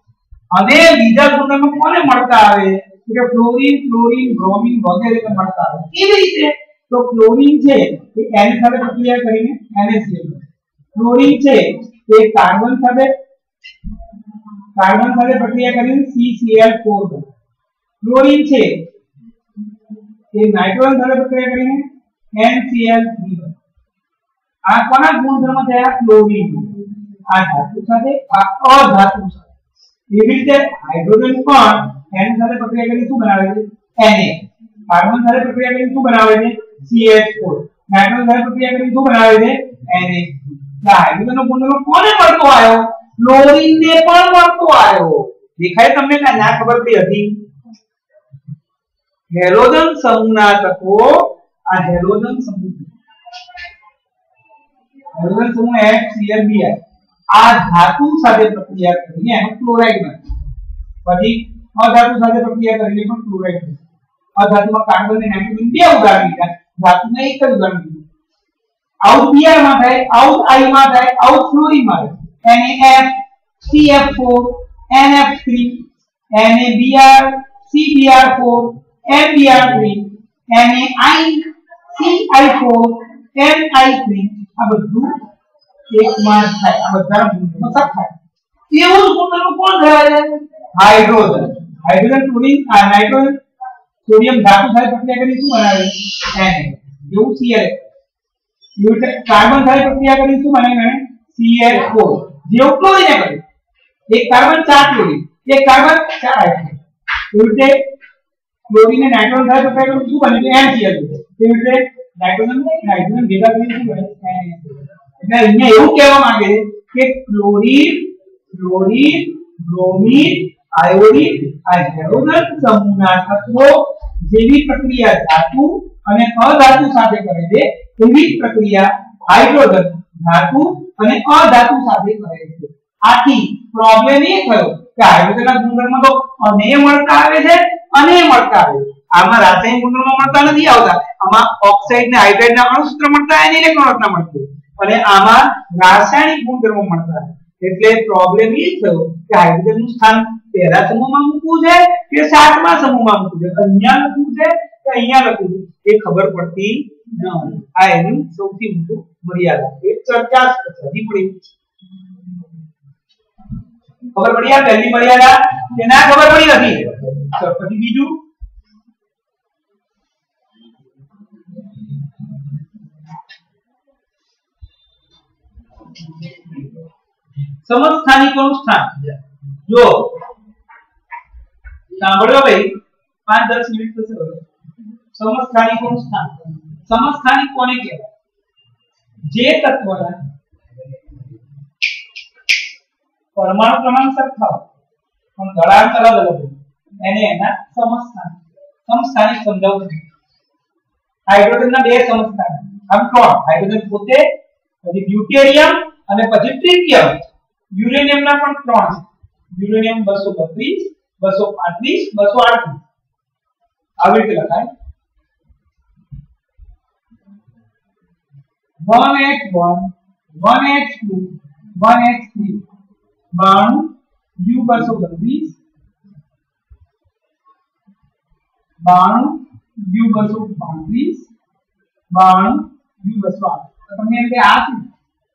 અને બીજા ગુણધર્મ કોને મળતા આવે તો કે ફ્લોરીન ક્લોરીન બ્રોમિન વગેરેને મળતા આવે કેવી રીતે તો ક્લોરીન છે એ N સાથે પ્રક્રિયા કરીને NaCl ક્લોરીન છે તે કાર્બન સાથે કાર્બન સાથે પ્રક્રિયા કરીને CCl4 બને ક્લોરીન છે એ નાઇટ્રોજન સાથે પ્રક્રિયા કરીને NCl3 બને આ કોના ગુણધર્મ થયા ક્લોરીન આ ધાતુ સાથે આ અધાતુ સાથે એવી રીતે હાઇડ્રોજન પણ એની સાથે પ્રક્રિયા કરી શું બનાવે છે Na કાર્બન સાથે પ્રક્રિયા કરી શું બનાવે છે CH4 નાઇટ્રોજન સાથે પ્રક્રિયા કરી શું બનાવે છે Na હાઇડ્રોજન નો ગુણધર્મ કોને મળતો આવ્યો ક્લોરીન ને પણ મળતો આવ્યો દેખાય તમને કે ના ખબર પડી હતી હેલોજન સમૂહના તત્વો આ હેલોજન સમૂહ હેલોજન સમૂહ HCl2 આ ધાતુ સાથે પ્રક્રિયા કરીને એનો ક્લોરાઇડ બને પછી અધાતુ સાથે પ્રક્રિયા કરીને પણ ક્લોરાઇડ બને અધાતુમાં કાર્બન અને નાઇટ્રોજન બે ઉદાહરણ લીધા ધાતુના એક જ ઉદાહરણ લીધું આઉટ Br માં થાય આઉટ I માં થાય આઉટ ફ્લોરીન માં થાય NaF CF4 NF3 NaBr CBr4 MBr3 NaI CI4 MI3 આ બધું એક માં થાય આ બધા ગુણધર્મો સબ થાય એવું જ ગુણધર્મ કોણ ધરાવે છે હાઇડ્રોજન હાઇડ્રોજન ક્લોરીન આ નાઇટ્રોજન સોડિયમ ધાતુ સાથે પ્રક્રિયા કરી શું બનાવે Na જેવું Cl એવી રીતે કાર્બન સાથે પ્રક્રિયા કરી શું બને CH4 જેવું ક્લોરીને કરે એક કાર્બન ચાર ક્લોરીન એક કાર્બન ચાર હાઇડ્રોજન એવી રીતે ક્લોરીન અને નાઇટ્રોજન સાથે પ્રક્રિયા કરી શું બને છે NCl એવી રીતે નાઇટ્રોજન અને હાઇડ્રોજન ભેગા કરીને શું બને અહીંયા એવું કહેવા માંગે છે કે ક્લોરીન ક્લોરીન, બ્રોમીન, આયોડિન, આ હેલોજન સમૂહના તત્વો જેવી પ્રક્રિયા ધાતુ અને અધાતુ સાથે કરે છે એવી જ પ્રક્રિયા હાઇડ્રોજન ધાતુ અને અધાતુ સાથે કરે છે. આથી પ્રોબ્લેમ એ થયો કે હાઇડ્રોજનના ગુણધર્મ તો અને મળતા આવે છે, અને મળતા આવે છે. આમાં રાસાયણિક ગુણધર્મ મળતા નથી આવતા. આમાં ઓક્સાઇડ ને હાઇડ્રાઇડ ના અણુસૂત્ર મળતા એને ઇલેક્ટ્રોન મળતી અને આમાં રાસાયણિક ગુણધર્મો મળતા એટલે પ્રોબ્લેમ એ થયો કે હાઇડ્રોજનનું સ્થાન પહેલા સમૂહમાં મૂકવું છે કે સાતમા સમૂહમાં મૂકવું છે? અહીંયા લખવું છે કે અહીંયા લખવું છે? એ ખબર પડતી ન આ એનું સૌથી મોટું મર્યાદા એક ચર્ચા હજી પડી. ખબર પડી આ પહેલી મર્યાદા કે ના ખબર પડી નથી? પછી બીજું સમસ્થાનિકોનું સ્થાન જો સાંભળ્યો ભાઈ પાંચ દસ મિનિટ થશે હવે સમસ્થાનિકોનું સ્થાન સમસ્થાનિક કોને કહેવાય જે તત્વના પરમાણુ ક્રમાંક સરખા હોય પણ દળાંક અલગ અલગ હોય એને એના સમસ્થાનિક સમસ્થાનિક સમજાવું છું હાઇડ્રોજનના બે સમસ્થાનિક આમ ત્રણ હાઇડ્રોજન પોતે પછી ડ્યુટેરિયમ અને પછી ટ્રિટિયમ યુરેનિયમના પણ ત્રણ છે યુરેનિયમ 232 235 238 આવી રીતે લખાય 1h1 1h2 1h3 બાણું U 232 બાણું U 235 બાણું U 208 તો તમને એમ કે આ શું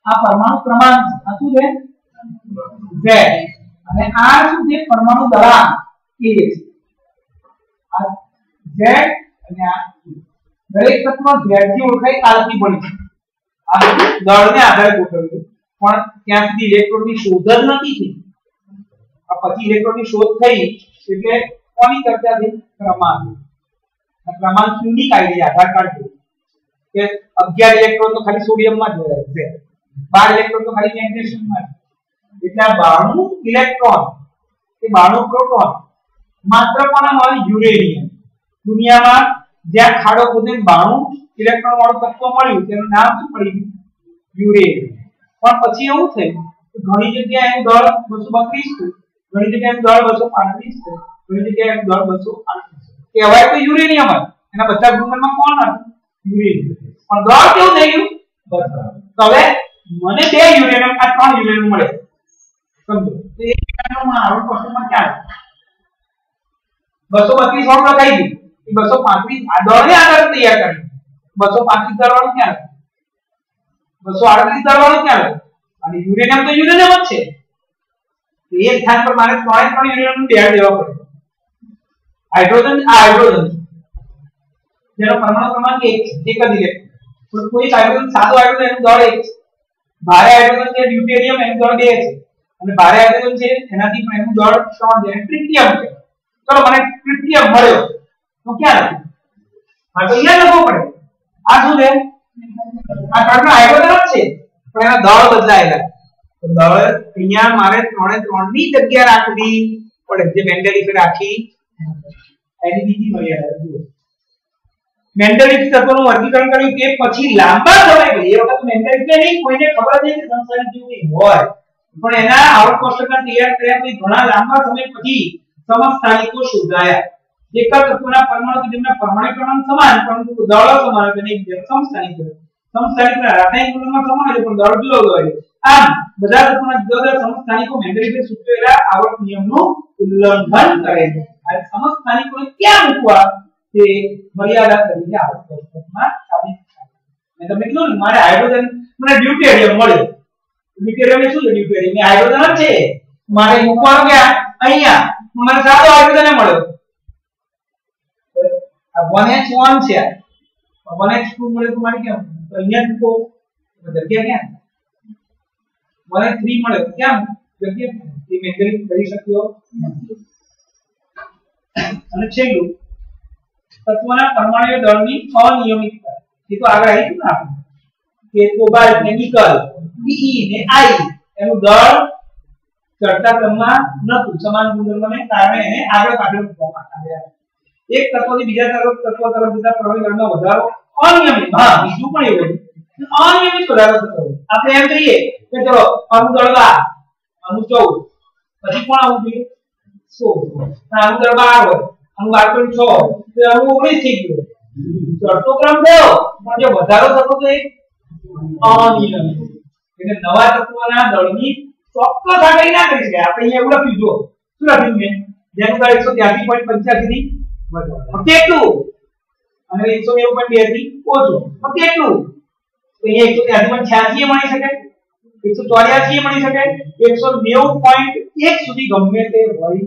આ પરમાણુ ક્રમાંક છે. આ શું છે? Z. અને આ શું છે? પરમાણુ દળાંક K છે. આ Z અને આ દરેક તત્વ Z થી ઓળખાય કાલથી બની છે. આ દળને આધારે ગોઠવ્યું પણ ત્યાં સુધી ઇલેક્ટ્રોનની શોધ જ નથી થઈ. આ પછી ઇલેક્ટ્રોનની શોધ થઈ એટલે કોની ચર્ચા થઈ આ ક્રમાંક યુનિક આઈડી આધાર કાર્ડ કે 11 ઇલેક્ટ્રોન તો ખાલી સોડિયમમાં જ હોય છે. 12 ઇલેક્ટ્રોન તો ખાલી મેગ્નેશિયમમાં છે. એટલે આ 92 ઇલેક્ટ્રોન કે 92 પ્રોટોન માત્ર કોના હોય યુરેનિયમ. દુનિયામાં જ્યાં ખાડો ખોદીને 92 ઇલેક્ટ્રોન વાળો તત્વ મળ્યું, તેનું નામ શું પડ્યું? યુરેનિયમ. પણ પછી એવું થયું કે ઘણી જગ્યાએ એનું દળ 232 છે, ઘણી જગ્યાએ એનું દળ 235 છે, ઘણી જગ્યાએ એનું દળ 238 છે. કહેવાય તો યુરેનિયમ જ. એના બધા ગુણધર્મમાં કોણ હતું? યુરેનિયમ. પણ દળ કેવું થઈ ગયું? બસ હવે મને બે યુરેનિયમ આ ત્રણ યુરેનિયમ મળે. સમજો? તો એક યુરેનિયમ આરો ક્વેશ્ચનમાં ક્યાં બસો બત્રીસ વાળું લગાવી એ બસો પાંત્રીસ દોડને આગળ તૈયાર કરી. બસો પાંત્રીસ દરવાનું ક્યાં બસો આડત્રીસ દરવાનું ક્યાં અને યુરેનિયમ તો યુરેનિયમ જ છે. એ સ્થાન પર મારે ત્રણે ત્રણ યુરેનિયમ બેડ દેવા પડે. હાઇડ્રોજન, આ હાઇડ્રોજન. જેનો પરમાણુ ક્રમાંક એક એક જ ઇલેક્ટ્રોન. કોઈ હાઇડ્રોજન, સાદો હાઇડ્રોજન, એનું દળ એક છે. ભારે હાઇડ્રોજન છે ડ્યુટેરિયમ બે છે. અને ભારે હાઇડ્રોજન છે, એનાથી પણ એનું દળ ત્રણ છે ટ્રિટિયમ છે. ચલો, મને ટ્રિટિયમ મળ્યો. તો ક્યાં લખું હા, તો અહીંયા લખવું પડે. આ શું છે? આ ત્રણ હાઇડ્રોજન જ છે, પણ એના દળ બદલાયેલા તો દળ અહીંયા મારે ત્રણે ત્રણની જગ્યા રાખવી પડે, જે મેન્ડેલિફે રાખી. એની બીજી મર્યાદા જુઓ. મેન્ડેલિફ તત્વોનું વર્ગીકરણ કર્યું તે પછી લાંબા સમય પછી એ વખત મેન્ડેલિફે નહીં કોઈને ખબર જ નહીં કે સંસાર જેવું કંઈ હોય પણ એના આઉટ કોષ્ટકના તૈયાર કર્યા પછી ઘણા લાંબા સમય પછી સમસ્થાનિકો શોધાયા એક જ તત્વના પરમાણુ કે જેમના પરમાણુ ક્રમાંક સમાન પરંતુ દળો સમાન હોય તેને એકબીજાને સમસ્થાનિક હોય સમસ્થાનિકના રાસાયણિક ગુણધર્મો સમાન હોય પણ દળ જુદો જુદો હોય આમ બધા તત્વોના જુદા જુદા સમસ્થાનિકો મેન્ડેલિફે સૂચવેલા આવર્ત નિયમનું ઉલ્લંઘન કરે છે આ સમસ્થાનિકોને ક્યાં મૂકવા તે મર્યાદા કરીને કોષ્ટકમાં સાબિત થાય મેં તમને કીધું મારે હાઇડ્રોજન મને ડ્યુટેરિયમ મળ્યો ડ્યુટેરિયમ શું છે? ડ્યુટેરિયમ હાઇડ્રોજન છે. મારે મૂકવાનું ક્યાં? અહીંયા. મને સાદો હાઇડ્રોજન મળ્યો આ 1h1 છે. આ 1h2 મળે તો મારે કેમ તો અહીંયા મૂકો જગ્યા ક્યાં? 1h3 મળે તો ક્યાં જગ્યા એ મેન્ટેન કરી શક્યો અને છેલ્લું તત્વના પરમાણુ દળની અનિયમિતતા એ તો આગળ આવી ગયું ને આપણે કે કોબાલ્ટ ને નિકલ Be ને I એનું દળ ચડતા ક્રમમાં નહોતું સમાન ગુણધર્મને કારણે એને આગળ પાછળ મૂકવામાં આવ્યા એક તત્વથી બીજા તરફ તત્વ તરફ જતા પ્રવાહી દળનો વધારો અનિયમિત હા બીજું પણ એવું છે અનિયમિત વધારો થતો હોય આપણે એમ કહીએ કે ચલો અણુ દળ બાર અણુ ચૌદ પછી કોણ આવવું જોઈએ સોળ અને અણુ દળ બાર હોય point છ. હોય તો અણુ ઓગણીસ થઈ ગયો. ચડતો ક્રમ થયો પણ જો વધારો થતો તો એ અનિયમિત. એટલે નવા તત્વના દળની ચોક્કસ આગાહી ના કરી શકાય. આપણે અહીંયા એવું લખ્યું જો શું લખ્યું મેં? જેનું દળ એકસો ત્યાસી પોઈન્ટ પંચ્યાસી થી વધુ ફક્ત અને એકસો નેવું પોઈન્ટ બેથી ઓછો. ફક્ત એટલું તો અહીંયા એકસો ત્યાસી પોઈન્ટ છ્યાસી એ મળી શકે એકસો એ મળી શકે એકસો નેવું પોઈન્ટ એક સુધી ગમે તે હોઈ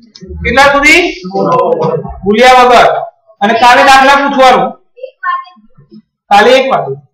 કેટલા સુધી? ભૂલ્યા વગર. અને કાલે દાખલા પૂછવાનું. કાલે એક વાગે.